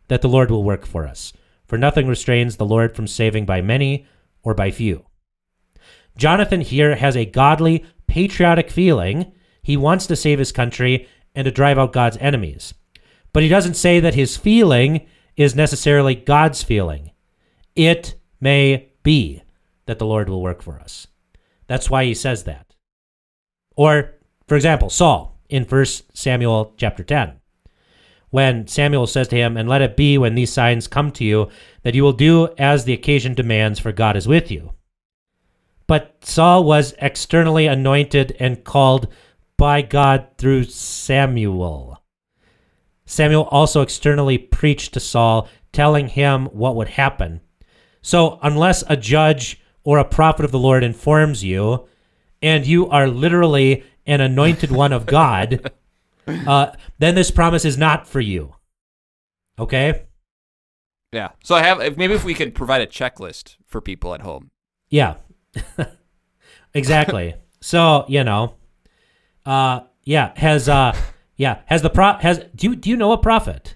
C: that the Lord will work for us, for nothing restrains the Lord from saving by many or by few. Jonathan here has a godly, patriotic feeling. He wants to save his country and to drive out God's enemies. But he doesn't say that his feeling is necessarily God's feeling. It may be that the Lord will work for us. That's why he says that. Or, for example, Saul in 1 Samuel chapter 10. When Samuel says to him, And let it be when these signs come to you, that you will do as the occasion demands, for God is with you. But Saul was externally anointed and called by God through Samuel. Samuel also externally preached to Saul, telling him what would happen. So, unless a judge or a prophet of the Lord informs you, and you are literally an anointed one of God, uh, then this promise is not for you. Okay?
B: Yeah. So I have if, maybe if we could provide a checklist for people at home.
C: Yeah. exactly. so, you know, uh yeah, has uh yeah, has the pro has do you do you know a prophet?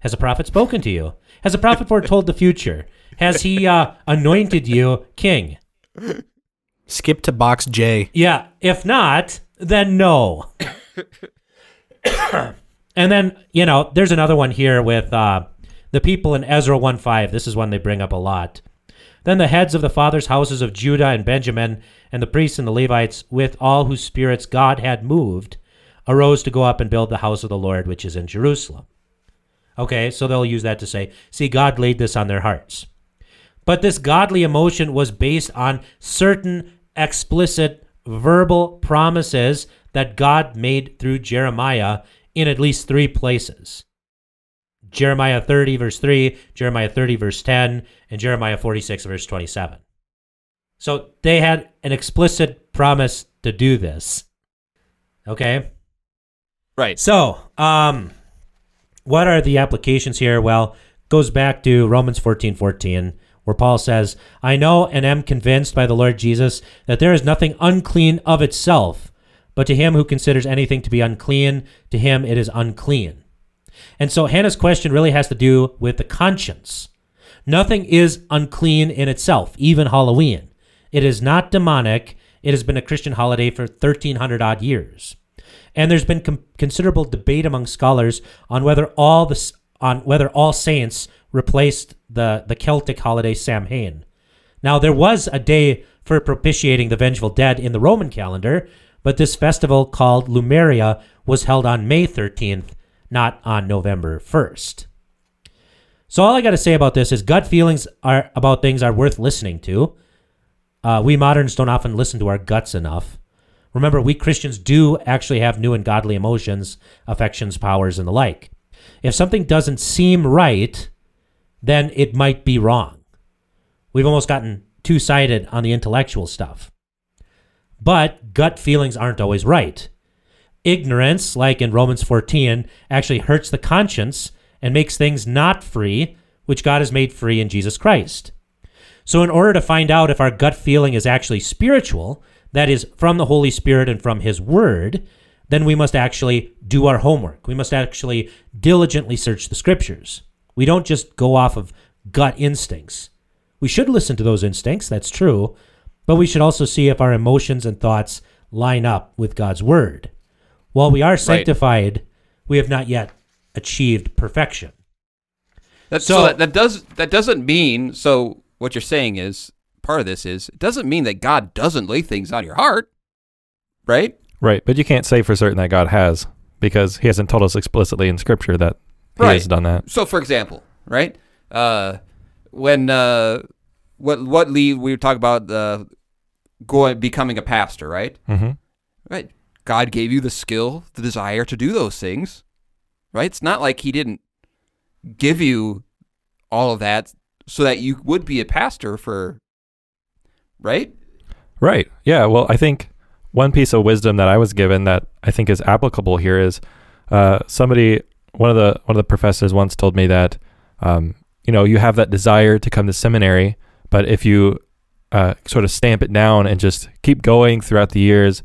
C: Has a prophet spoken to you? Has a prophet foretold the future? Has he uh anointed you king?
E: Skip to box J.
C: Yeah, if not, then no. and then, you know, there's another one here with uh the people in Ezra 1 5. This is one they bring up a lot. Then the heads of the fathers' houses of Judah and Benjamin, and the priests and the Levites, with all whose spirits God had moved, arose to go up and build the house of the Lord, which is in Jerusalem. Okay, so they'll use that to say, see, God laid this on their hearts. But this godly emotion was based on certain explicit verbal promises that God made through Jeremiah in at least three places. Jeremiah 30, verse 3, Jeremiah 30, verse 10, and Jeremiah 46, verse 27. So they had an explicit promise to do this. Okay?
B: Right.
C: So, um, what are the applications here? Well, goes back to Romans 14 14, where Paul says, I know and am convinced by the Lord Jesus that there is nothing unclean of itself, but to him who considers anything to be unclean, to him it is unclean. And so Hannah's question really has to do with the conscience. Nothing is unclean in itself, even Halloween. It is not demonic. It has been a Christian holiday for 1300 odd years. And there's been com- considerable debate among scholars on whether all the on whether all saints replaced the the Celtic holiday Samhain. Now there was a day for propitiating the vengeful dead in the Roman calendar, but this festival called Lemuria was held on May 13th, not on November 1st. So all I got to say about this is gut feelings are about things are worth listening to. Uh, we moderns don't often listen to our guts enough. Remember, we Christians do actually have new and godly emotions, affections, powers, and the like. If something doesn't seem right, then it might be wrong. We've almost gotten two sided on the intellectual stuff. But gut feelings aren't always right. Ignorance, like in Romans 14, actually hurts the conscience and makes things not free, which God has made free in Jesus Christ. So, in order to find out if our gut feeling is actually spiritual, that is, from the Holy Spirit and from His Word, then we must actually do our homework. We must actually diligently search the Scriptures. We don't just go off of gut instincts. We should listen to those instincts, that's true, but we should also see if our emotions and thoughts line up with God's Word. While we are sanctified, we have not yet achieved perfection.
B: That,
C: So-
B: so, that, that does that doesn't mean so what you're saying is part of this is it doesn't mean that God doesn't lay things on your heart, right?
D: Right, but you can't say for certain that God has because He hasn't told us explicitly in Scripture that He
B: Right.
D: has done that.
B: So, for example, right, uh, when uh, what what Lee we talking about uh, going becoming a pastor, right?
D: hmm
B: Right. God gave you the skill, the desire to do those things, right? It's not like He didn't give you all of that so that you would be a pastor for, right?
D: Right. Yeah. Well, I think one piece of wisdom that I was given that I think is applicable here is uh, somebody, one of the one of the professors once told me that um, you know you have that desire to come to seminary, but if you uh, sort of stamp it down and just keep going throughout the years,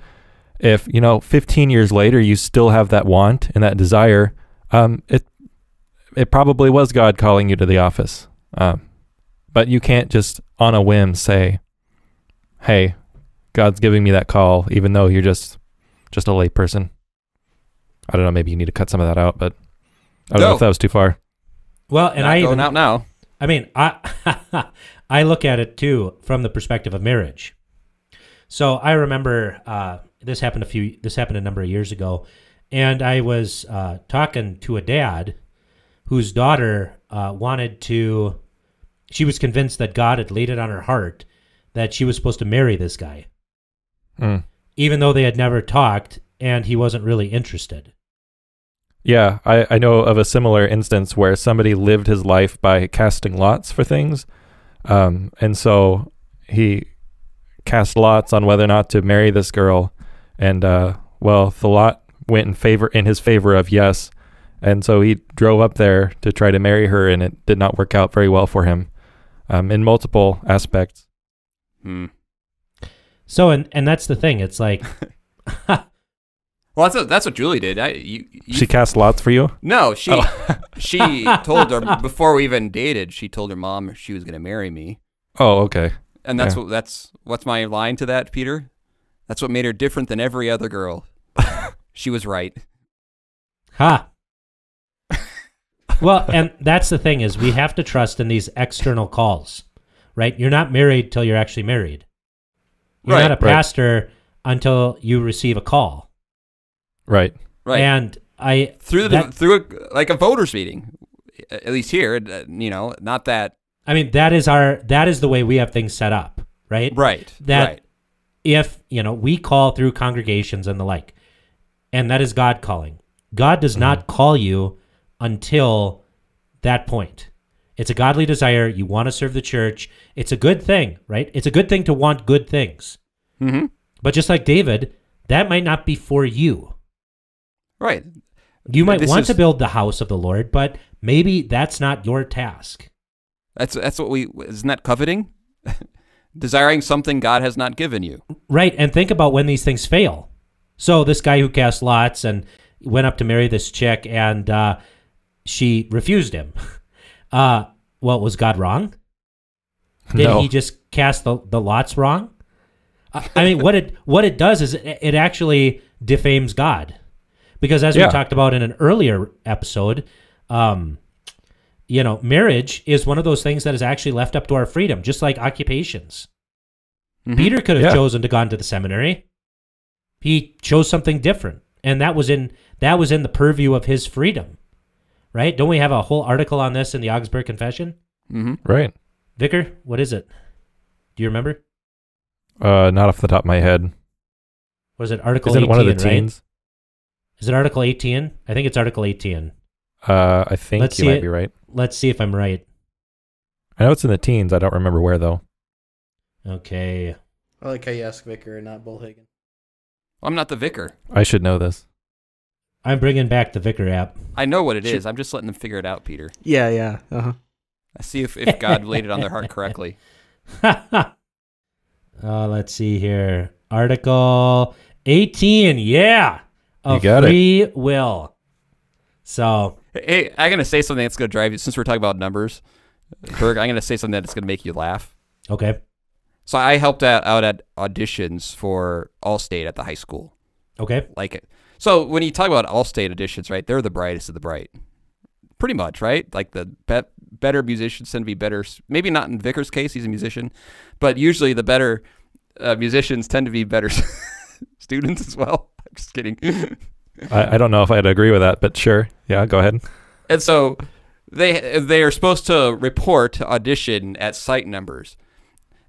D: if you know 15 years later you still have that want and that desire, um, it it probably was God calling you to the office. Um, but you can't just on a whim say, "Hey, God's giving me that call," even though you're just just a lay person. I don't know. Maybe you need to cut some of that out, but I don't know if that was too far.
C: Well, and
B: Not
C: I
B: going
C: even,
B: out now.
C: I mean, I I look at it too from the perspective of marriage. So I remember uh, this happened a few. This happened a number of years ago, and I was uh, talking to a dad whose daughter uh, wanted to. She was convinced that God had laid it on her heart that she was supposed to marry this guy,
D: Mm.
C: even though they had never talked and he wasn't really interested.
D: Yeah, I, I know of a similar instance where somebody lived his life by casting lots for things. Um, and so he cast lots on whether or not to marry this girl. And, uh, well, the lot went in favor, in his favor of yes. And so he drove up there to try to marry her and it did not work out very well for him, um, in multiple aspects.
B: Hmm.
C: So and and that's the thing. It's like
B: Well, that's what, that's what Julie did. I you, you
D: She cast lots for you?
B: no, she
D: Oh.
B: she told her before we even dated. She told her mom she was going to marry me,
D: Oh, okay.
B: and that's
D: Yeah.
B: what that's what's my line to that, Peter. That's what made her different than every other girl. she was right.
C: ha. well, and that's the thing is we have to trust in these external calls, right? You're not married till you're actually married. You're
B: Right,
C: not a
D: right.
C: pastor until you receive a call.
D: Right.
B: Right.
C: And I
B: through the
C: that-
B: through a, like a voters meeting, at least here, uh, you know, not that
C: I mean that is our that is the way we have things set up, right?
B: right.
C: That
B: right.
C: if, you know, we call through congregations and the like, and that is God calling. God does not call you until that point. It's a godly desire. You want to serve the church. It's a good thing, right? It's a good thing to want good things.
B: hmm
C: But just like David, that might not be for you.
B: Right.
C: You might
B: This
C: want
B: is-
C: to build the house of the Lord, but maybe that's not your task.
B: That's that's what we isn't that coveting, desiring something God has not given you.
C: Right. And think about when these things fail. So this guy who cast lots and went up to marry this chick and uh, she refused him. Uh, well, was God wrong? Did
D: No.
C: he just cast the, the lots wrong? I I mean, what it what it does is it, it actually defames God, because as
D: Yeah.
C: we talked about in an earlier episode, um, you know, marriage is one of those things that is actually left up to our freedom, just like occupations.
B: Mhm.
C: Peter could have
D: Yeah.
C: chosen to gone to the seminary. He chose something different, and that was in that was in the purview of his freedom, right? Don't we have a whole article on this in the Augsburg Confession?
B: Mhm.
D: Right.
C: Vicar, what is it? Do you remember?
D: Uh, not off the top of my head.
C: Was it Article
D: Is it
C: 18,
D: one of the
C: right?
D: teens?
C: Is it Article 18? I think it's Article 18.
D: Uh, I think
C: Let's
D: you might
C: it.
D: be right.
C: Let's see if I'm right.
D: I know it's in the teens. I don't remember where though.
C: Okay.
E: I like how you ask Vicar and not Bullhagen.
B: I'm not the vicar.
D: I should know this.
C: I'm bringing back the Vicar app.
B: I know what it is.
E: Should-
B: I'm just letting them figure it out, Peter.
E: Yeah, yeah. Uh huh.
B: I see if, if God laid it on their heart correctly.
C: uh, let's see here. Article 18. Yeah.
D: You
C: Of
D: got it.
C: will. So,
B: Hey, I'm gonna say something that's gonna drive you. Since we're talking about numbers, Berg, I'm gonna say something that's gonna make you laugh.
C: okay.
B: So I helped out, out at auditions for Allstate at the high school.
C: Okay.
B: Like it. So when you talk about Allstate auditions, right? They're the brightest of the bright. Pretty much, right? Like the be- better musicians tend to be better. Maybe not in Vicar's case, he's a musician, but usually the better uh, musicians tend to be better students as well. I'm just kidding.
D: I, I don't know if I'd agree with that, but sure. Yeah, go ahead.
B: And so they they are supposed to report audition at site numbers.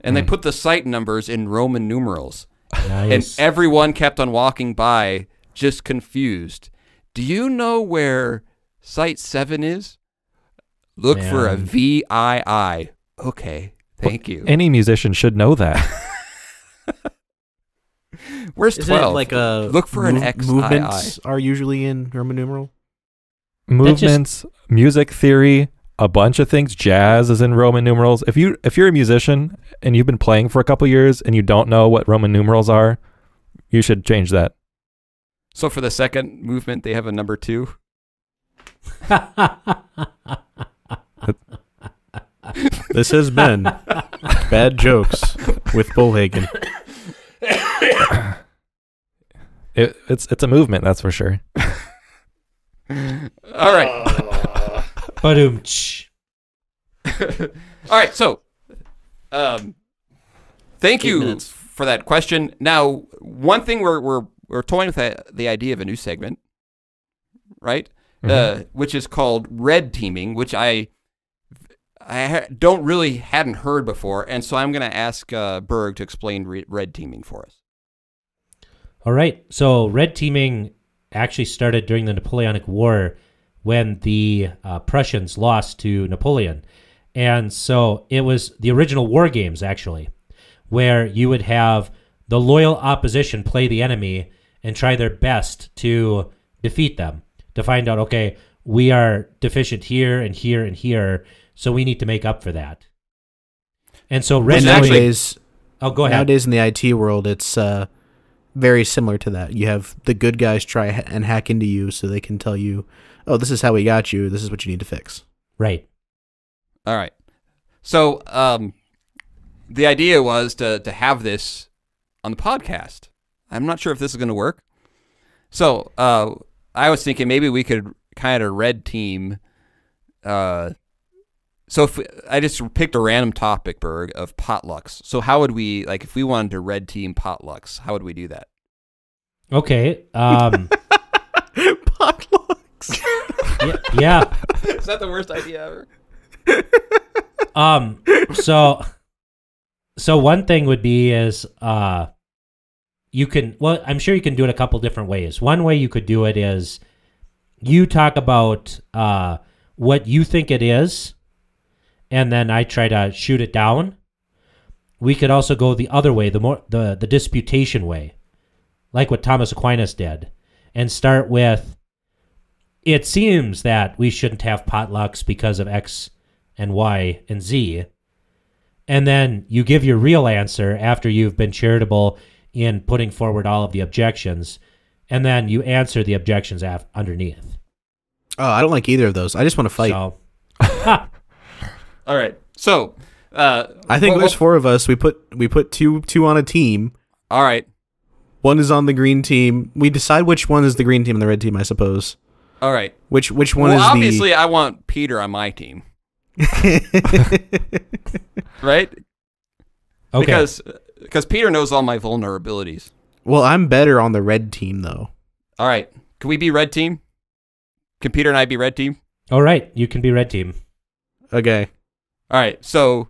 B: And they
D: Mm.
B: put the site numbers in Roman numerals.
C: Nice.
B: And everyone kept on walking by just confused. Do you know where site 7 is? Look for a VII. Okay. Thank you.
D: Any musician should know that.
B: Where's
E: Isn't
B: 12?
E: it like a
B: Look for an
E: mov-
B: XII.
E: Movements are usually in Roman numeral.
C: just-
D: Movements, music theory, a bunch of things. Jazz is in Roman numerals. If you if you're a musician and you've been playing for a couple years and you don't know what Roman numerals are, you should change that.
B: so for the second movement, they have a number 2.
E: This has been bad jokes with Bullhagen.
D: It, it's it's a movement, that's for sure.
B: All right.
C: Ba-doom.
B: All right, so um, thank
E: Eight
B: you
E: minutes.
B: for that question. Now, one thing we're we're we're toying with the, the idea of a new segment, right? Uh, which is called red teaming, which I I ha- don't really hadn't heard before, and so I'm going to ask uh, Berg to explain re- red teaming for us.
C: All right. So red teaming actually started during the Napoleonic War when the uh, Prussians lost to Napoleon. And so it was the original war games, actually, where you would have the loyal opposition play the enemy and try their best to defeat them, to find out, okay, we are deficient here and here and here, so we need to make up for that. And so red
E: And
B: actually-
E: nowadays,
C: oh, go ahead.
E: nowadays in the IT world, it's uh, very similar to that. You have the good guys try and hack into you so they can tell you, "Oh, this is how we got you. This is what you need to fix."
C: Right.
B: All right. So um, the idea was to to have this on the podcast. I'm not sure if this is going to work. So uh, I was thinking maybe we could kind of red team uh, so if I just picked a random topic, Berg, of potlucks. So how would we like if we wanted to red team potlucks? How would we do that?
C: Okay. Um,
E: Potlucks.
C: yeah, yeah.
B: Is that the worst idea ever?
C: Um. So, so one thing would be is uh, you can. Well, I'm sure you can do it a couple different ways. One way you could do it is you talk about uh what you think it is, and then I try to shoot it down. We could also go the other way, the more the the disputation way, like what Thomas Aquinas did, and start with. It seems that we shouldn't have potlucks because of X and Y and Z. And then you give your real answer after you've been charitable in putting forward all of the objections. And then you answer the objections af- underneath.
E: Oh, I don't like either of those. I just want to fight.
C: So!
B: All right. So, uh,
E: I think
B: well,
E: there's
B: well-
E: four of us. We put we put two two on a team.
B: all right.
E: One is on the green team. We decide which one is the green team and the red team, I suppose.
B: All right.
E: Which which one is
B: well,
E: is
B: obviously, I want Peter on my team, right?
C: okay.
B: Because because Peter knows all my vulnerabilities.
E: Well, I'm better on the red team though.
B: All right. Can we be red team? Can Peter and I be red team?
C: All right. You can be red team.
E: Okay.
B: All right. So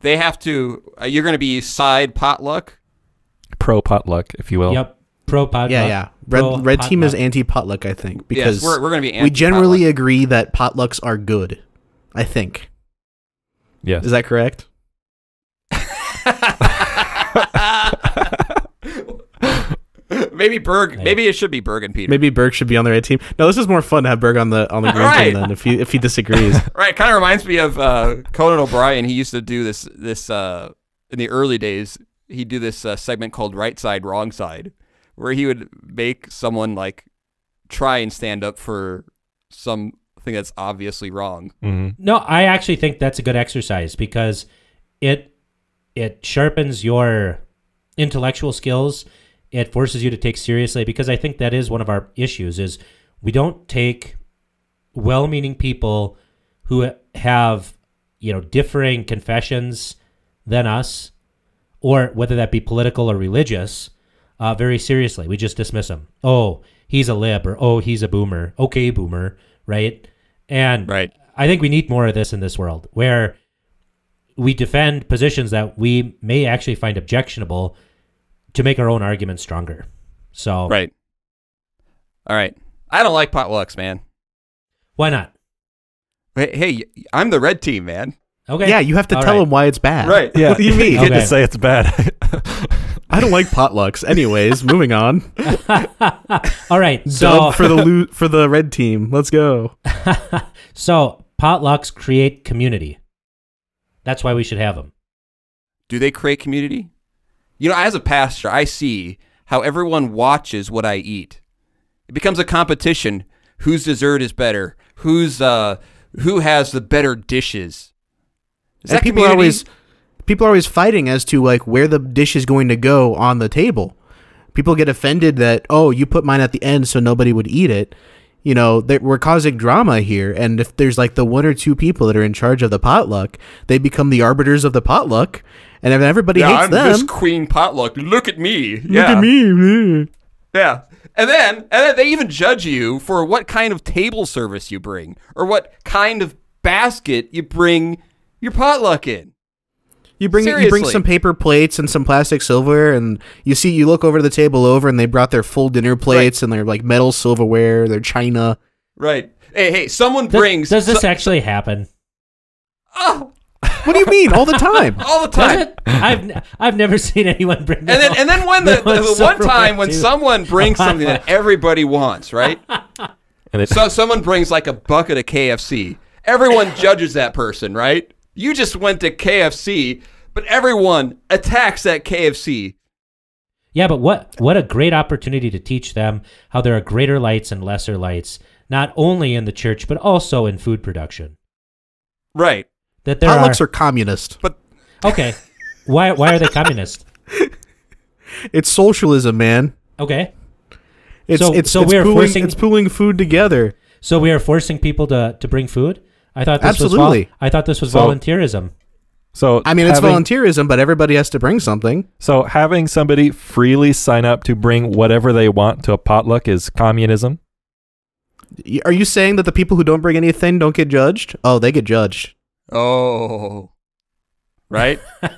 B: they have to. Uh, you're going to be side potluck.
D: Pro potluck, if you will.
C: Yep. Pro potluck.
E: yeah, yeah. Red
C: pro
E: red team is anti potluck, I think, because
B: yes, we're, we're going to be.
E: we generally agree that potlucks are good. I think.
D: Yes.
E: Is that correct?
B: maybe Berg.
C: Yeah.
B: Maybe it should be Berg and Peter.
E: Maybe Berg should be on the red team. No, this is more fun to have Berg on the on the green
B: Right.
E: team then if he if he disagrees.
B: Right, kind of reminds me of uh, Conan O'Brien. He used to do this this uh, in the early days. He'd do this uh, segment called "Right Side, Wrong Side," where he would make someone like try and stand up for something that's obviously wrong.
D: Mhm.
C: No, I actually think that's a good exercise because it it sharpens your intellectual skills. It forces you to take seriously because I think that is one of our issues is we don't take well-meaning people who have, you know, differing confessions than us or whether that be political or religious uh, very seriously. We just dismiss them. Oh, he's a lib or oh, he's a boomer. Okay, boomer, right? And
B: Right.
C: I think we need more of this in this world where we defend positions that we may actually find objectionable to make our own argument stronger. So
B: Right. All right. I don't like potlucks, man.
C: why not?
B: Hey, hey, I'm the red team, man.
C: Okay.
E: Yeah, you have to
C: All
E: tell
C: right.
E: him why it's bad.
B: Right.
D: Yeah.
E: What do you mean?
D: You get
C: Okay.
D: to say it's bad.
E: I don't like potlucks. Anyways, moving on.
C: All right. So
E: Dub for the lo- for the red team. Let's go.
C: so potlucks create community. That's why we should have them.
B: Do they create community? You know, as a pastor, I see how everyone watches what I eat. It becomes a competition. Whose dessert is better? Who's uh who has the better dishes? Is
E: And
B: that
E: people
B: community?
E: always people are always fighting as to like where the dish is going to go on the table. People get offended that oh you put mine at the end so nobody would eat it. You know that we're causing drama here, and if there's like the one or two people that are in charge of the potluck, they become the arbiters of the potluck, and if everybody
B: yeah,
E: hates
B: I'm
E: them.
B: this queen potluck. Look at me.
E: Look
B: yeah.
E: at me.
B: Yeah. And then and then they even judge you for what kind of table service you bring or what kind of basket you bring your potluck in.
E: You bring you bring some paper plates and some plastic silverware, and you see you look over the table over, and they brought their full dinner plates and their like metal silverware, their china.
B: Right. Hey, hey, someone
C: Th-
B: brings
C: does this
B: so-
C: actually happen?
B: Oh,
E: What do you mean? All the time.
B: all the time.
C: I've n- I've never seen anyone bring.
B: And then, and then when the,
C: That was
B: the one time when
C: too.
B: someone brings something that everybody wants, right?
D: and it,
B: So someone brings like a bucket of KFC. Everyone judges that person, right? You just went to KFC, but everyone attacks that KFC.
C: Yeah, but what what a great opportunity to teach them how there are greater lights and lesser lights, not only in the church but also in food production.
B: Right.
C: That there
E: Potlucks
C: are,
E: are communist.
C: But okay. Why why are they communist?
E: It's socialism, man.
C: Okay,
E: It's
C: So-
E: it's
C: so
E: it's
C: we are
E: pooling,
C: forcing-
E: it's pooling food together.
C: so we are forcing people to to bring food. I thought this
E: Absolutely.
C: was vol- I thought this was
D: So-
C: volunteerism.
D: So
E: I mean, it's
D: having,
E: volunteerism, but everybody has to bring something.
D: So having somebody freely sign up to bring whatever they want to a potluck is communism.
E: Are you saying that the people who don't bring anything don't get judged? Oh, they get judged.
B: Oh. Right?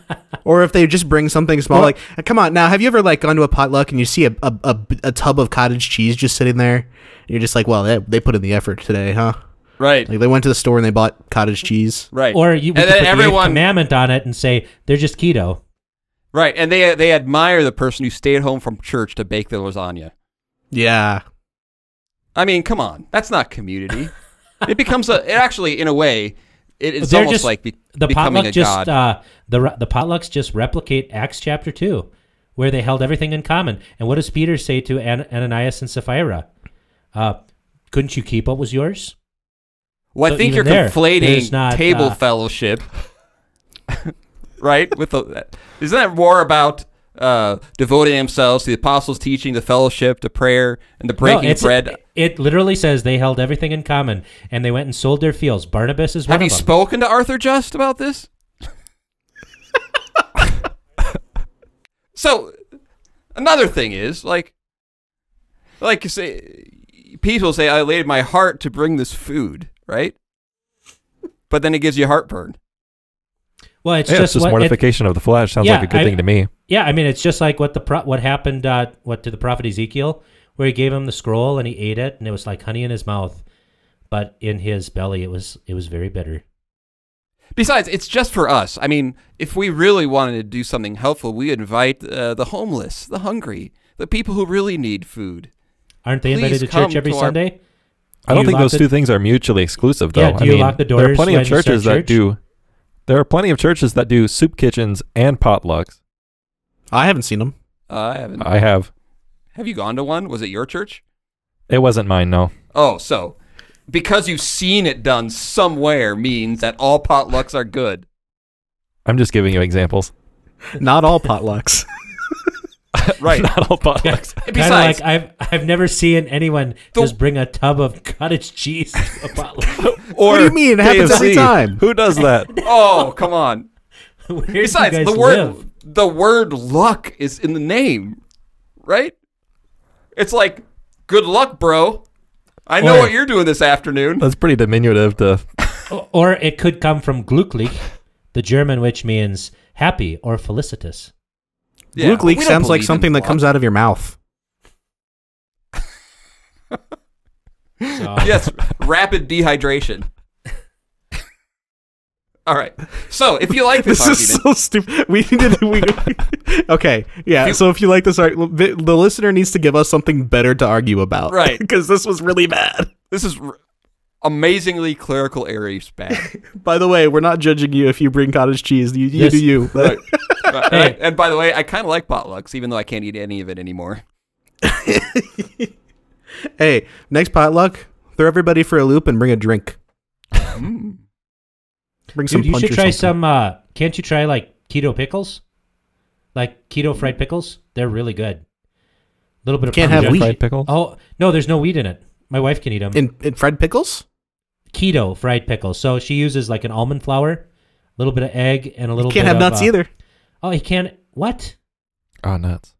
E: Or if they just bring something small,
D: Well-
E: like uh, come on now, have you ever like gone to a potluck and you see a a, a, a tub of cottage cheese just sitting there? And you're just like, well, they, they put in the effort today, huh?
B: Right.
E: Like they went to the store and they bought cottage cheese.
B: Right.
C: Or you
B: and then
C: put the
B: everyone
C: commandment on it and say they're just keto.
B: Right. And they they admire the person who stayed home from church to bake the lasagna.
E: Yeah,
B: I mean, come on. That's not community. it becomes a it actually in a way it, it's
C: They're
B: almost
C: just-
B: like be,
C: The
B: becoming
C: potluck
B: a
C: just
B: god.
C: uh, the the potlucks just replicate Acts chapter two, where they held everything in common. And what does Peter say to An- Ananias and Sapphira? Uh, couldn't you keep what was yours?
B: Well, I think you're
C: there,
B: conflating
C: not,
B: table
C: uh,
B: fellowship. right? With the Isn't that more about uh, devoting themselves to the apostles' teaching, the fellowship, to prayer, and the breaking
C: no,
B: bread?
C: It literally says they held everything in common, and they went and sold their fields. Barnabas is one
B: Have you
C: of them.
B: spoken to Arthur Just about this? so, another thing is like, like you say, people say, "I laid my heart to bring this food," right? But then it gives you heartburn.
C: well, it's
D: yeah,
C: just,
D: it's just
C: what, it-
D: mortification of the flesh. Sounds
C: Yeah,
D: like a good
C: I-
D: thing to me.
C: yeah, I mean, it's just like what the pro- what happened uh, what to the prophet Ezekiel, where he gave him the scroll and he ate it, and it was like honey in his mouth, but in his belly it was it was very bitter.
B: Besides, it's just for us. I mean, if we really wanted to do something helpful, we invite uh, the homeless, the hungry, the people who really need food.
C: Aren't they
B: Please
C: invited to church every
B: to our-
C: Sunday?
D: I
C: Do
D: don't think those
C: the-
D: two things are mutually exclusive, though.
C: Yeah, do
D: I
C: you
D: mean,
C: lock the doors?
D: there are plenty of
C: when you start
D: churches that do. There are plenty of churches that do soup kitchens and potlucks.
E: I haven't seen them.
B: Uh, I haven't.
D: I have.
B: have you gone to one? Was it your church?
D: It wasn't mine, no.
B: Oh, so because you've seen it done somewhere means that all potlucks are good.
D: I'm just giving you examples.
E: Not all potlucks.
B: Right.
D: Not all potlucks.
C: Kind of
B: Besides,
C: like I've I've never seen anyone
B: The-
C: just bring a tub of cottage cheese to a potluck.
D: Or
E: What do you mean? It happens every time.
D: Who does that?
B: oh, come on.
C: Where
B: Besides, the word
C: live?
B: the word luck is in the name, right? It's like good luck, bro. I know
C: Or-
B: what you're doing this afternoon.
D: That's pretty diminutive to.
C: Or it could come from glücklich, the German which means happy or felicitous.
B: Yeah,
E: Luke leak sounds like something that comes out of your mouth.
C: So,
B: yes, rapid dehydration. All right. So, if you like this,
E: This is
B: argument,
E: so stupid. We needed. We, okay, yeah.
B: If you-
E: so if you like this, arg- the the listener needs to give us something better to argue about,
B: Right.
E: Because this was really bad.
B: this is r- amazingly clerical errors bad.
E: By the way, we're not judging you if you bring cottage cheese. You, you
C: Yes.
E: do you.
B: Right. Right,
C: Hey.
B: right. And by the way, I kind of like potlucks, even though I can't eat any of it anymore.
E: hey, next potluck, throw everybody for a loop and bring a drink.
B: Mm.
E: Bring some
C: dude, you should
E: or
C: try
E: something.
C: some. Uh, can't you try like keto pickles? Like keto fried pickles? They're really good. A little bit of
E: Can't have wheat.
D: Fried pickles?
C: Oh no, there's no wheat in it. My wife can eat them.
E: in, in fried pickles.
C: Keto fried pickles. So she uses like an almond flour, a little bit of egg, and a little.
E: You Can't
C: bit
E: have
C: of,
E: nuts
C: uh,
E: either.
C: Oh, he can't. What?
D: Oh, nuts.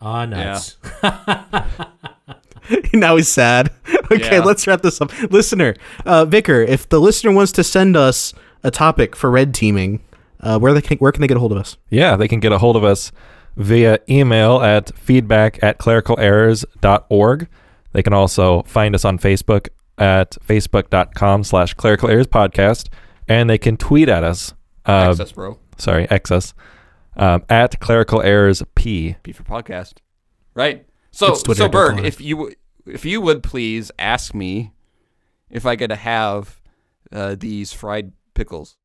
C: Ah, nuts.
E: now he's sad. okay,
B: Yeah.
E: let's wrap this up. Listener, uh, Vicar, if the listener wants to send us a topic for red teaming, uh, where they can, where can they get a hold of us?
D: Yeah, they can get a hold of us via email at feedback at clericalerrors.org. They can also find us on Facebook at facebook.com slash clerical errors podcast. And they can tweet at us. Uh,
B: Access, bro.
D: sorry, excess. Um, at clerical errors p.
B: P for podcast. Right. So, so Berg, if you if you would please ask me if I get to have uh, these fried pickles.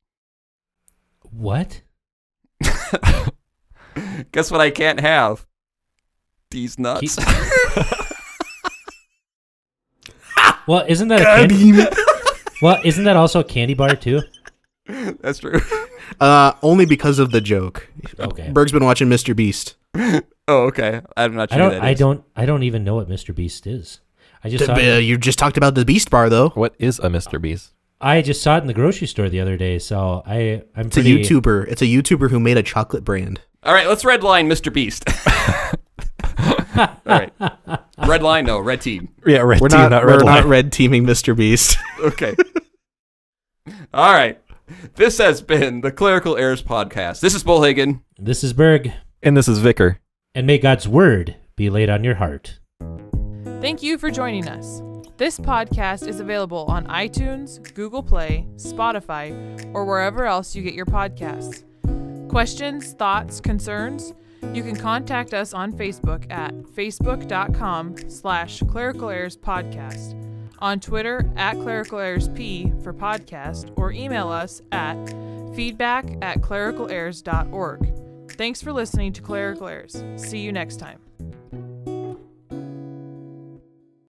C: what?
B: Guess what I can't have? These nuts.
C: Well, isn't that a candy? well, isn't that also a candy bar too?
B: That's true.
E: Uh, only because of the joke.
C: Okay.
E: Berg's been watching Mr. Beast.
B: oh, okay. I'm not sure.
C: I don't.
B: who
C: I don't. I don't even know what Mr. Beast is. I just saw.
E: Uh, you just talked about the Beast Bar, though.
D: What is a Mr. Beast?
C: I just saw it in the grocery store the other day, so I I'm
E: It's a. YouTuber. It's a YouTuber who made a chocolate brand.
B: All right, let's redline Mr. Beast. All right. Red line, no, red team.
D: Yeah, red
E: We're
D: team,
E: not,
D: not,
E: we're
D: red
E: not red teaming Mr. Beast.
B: Okay. All right. This has been the Clerical Errors Podcast. This is Bullhagen.
C: This is Berg,
D: and this is Vicar.
C: and may God's word be laid on your heart.
F: Thank you for joining us. This podcast is available on iTunes, Google Play, Spotify, or wherever else you get your podcasts. Questions, thoughts, concerns? You can contact us on Facebook at facebook.com slash clerical errors podcast, on Twitter at clerical errors p for podcast, or email us at feedback at clericalerrors.org. Thanks for listening to Clerical Errors. See you next time.